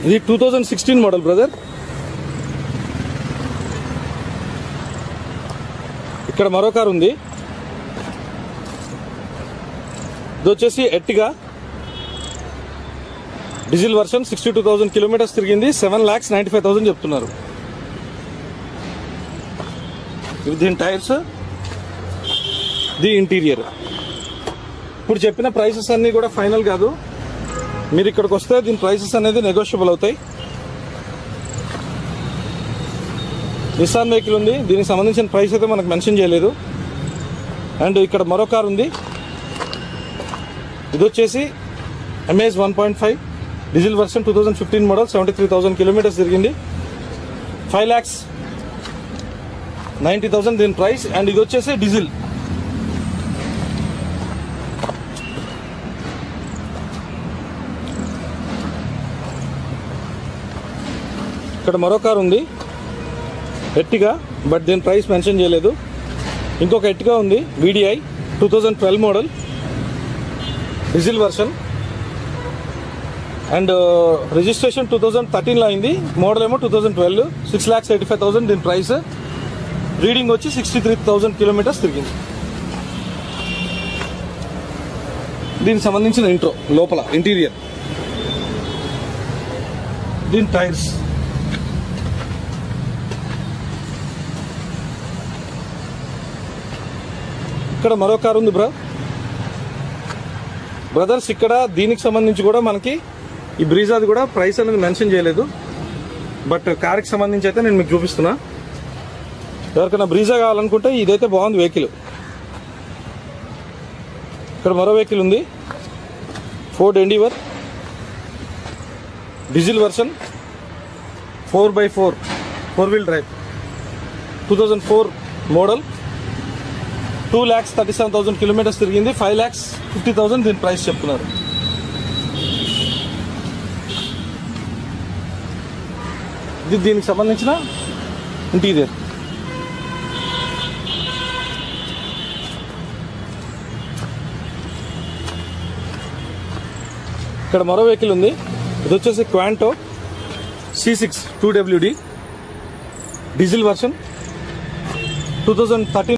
ఇది two thousand sixteen model brother ఇక్కడ మరో కారు ఉంది. ఇది వచ్చేసి ఎట్టిగా? Diesel version sixty two thousand kilometres తిరిగింది. Seven lakhs ninety five thousand చెప్తున్నారు. ఇవి దీని టైర్స్? The interior. ఇప్పుడు చెప్పిన ప్రైసెస్ అన్నీ కూడా ఫైనల్ కాదు. మీరు ఇక్కడికి వస్తే దీని ప్రైసెస్ అనేది నెగోషియబుల్ అవుతాయి. నిస్సాన్ వెహికల్ ఉంది. దీనికి సంబంధించిన ప్రైస్ అయితే మనకు మెన్షన్ చేయలేదు. అండ్ ఇక్కడ మరో కార్ ఉంది. ఇది వచ్చేసి Amaze one point five diesel version two thousand fifteen model seventy three thousand kilometres తిరిగింది ఫైవ్ ల్యాక్స్ నైంటీ థౌసండ్ దీని ప్రైస్ అండ్ ఇది వచ్చేసి డీజిల్ ఇక్కడ మరో కార్ ఉంది. ఎట్టిగా బట్ దీని ప్రైస్ మెన్షన్ చేయలేదు. ఇంకొక ఎట్టిగా ఉంది VDI two thousand twelve model diesel version and registration two thousand థర్టీన్లో అయింది. మోడల్ ఏమో two thousand twelve six lakhs eighty five thousand దీని ప్రైస్ రీడింగ్ వచ్చి సిక్స్టీ త్రీ థౌసండ్ కిలోమీటర్స్ తిరిగింది. దీనికి సంబంధించిన ఇంట్రో లోపల ఇంటీరియర్ దీని టైర్స్ ఇక్కడ మరో కార్ ఉంది బ్రా. బ్రదర్స్ ఇక్కడ దీనికి సంబంధించి కూడా మనకి ఈ బ్రీజాది కూడా ప్రైస్ అనేది మెన్షన్ చేయలేదు. బట్ కార్కి సంబంధించి అయితే నేను మీకు చూపిస్తున్నా. ఎవరికైనా బ్రీజా కావాలనుకుంటే ఇదైతే బాగుంది వెహికల్ ఇక్కడ మరో వెహికల్ ఉంది. Ford Endeavour diesel version four by four four wheel drive two thousand four model two lakhs thirty seven thousand kilometres తిరిగింది. ఫైవ్ ల్యాక్స్ ఫిఫ్టీ థౌసండ్ దీని ప్రైస్ చెప్తున్నారు. ఇది దీనికి సంబంధించిన ఇంటీరియర్. ఇక్కడ మరో వెహికల్ ఉంది. ఇది వచ్చేసి Quanto C six two WD diesel version two thousand thirteen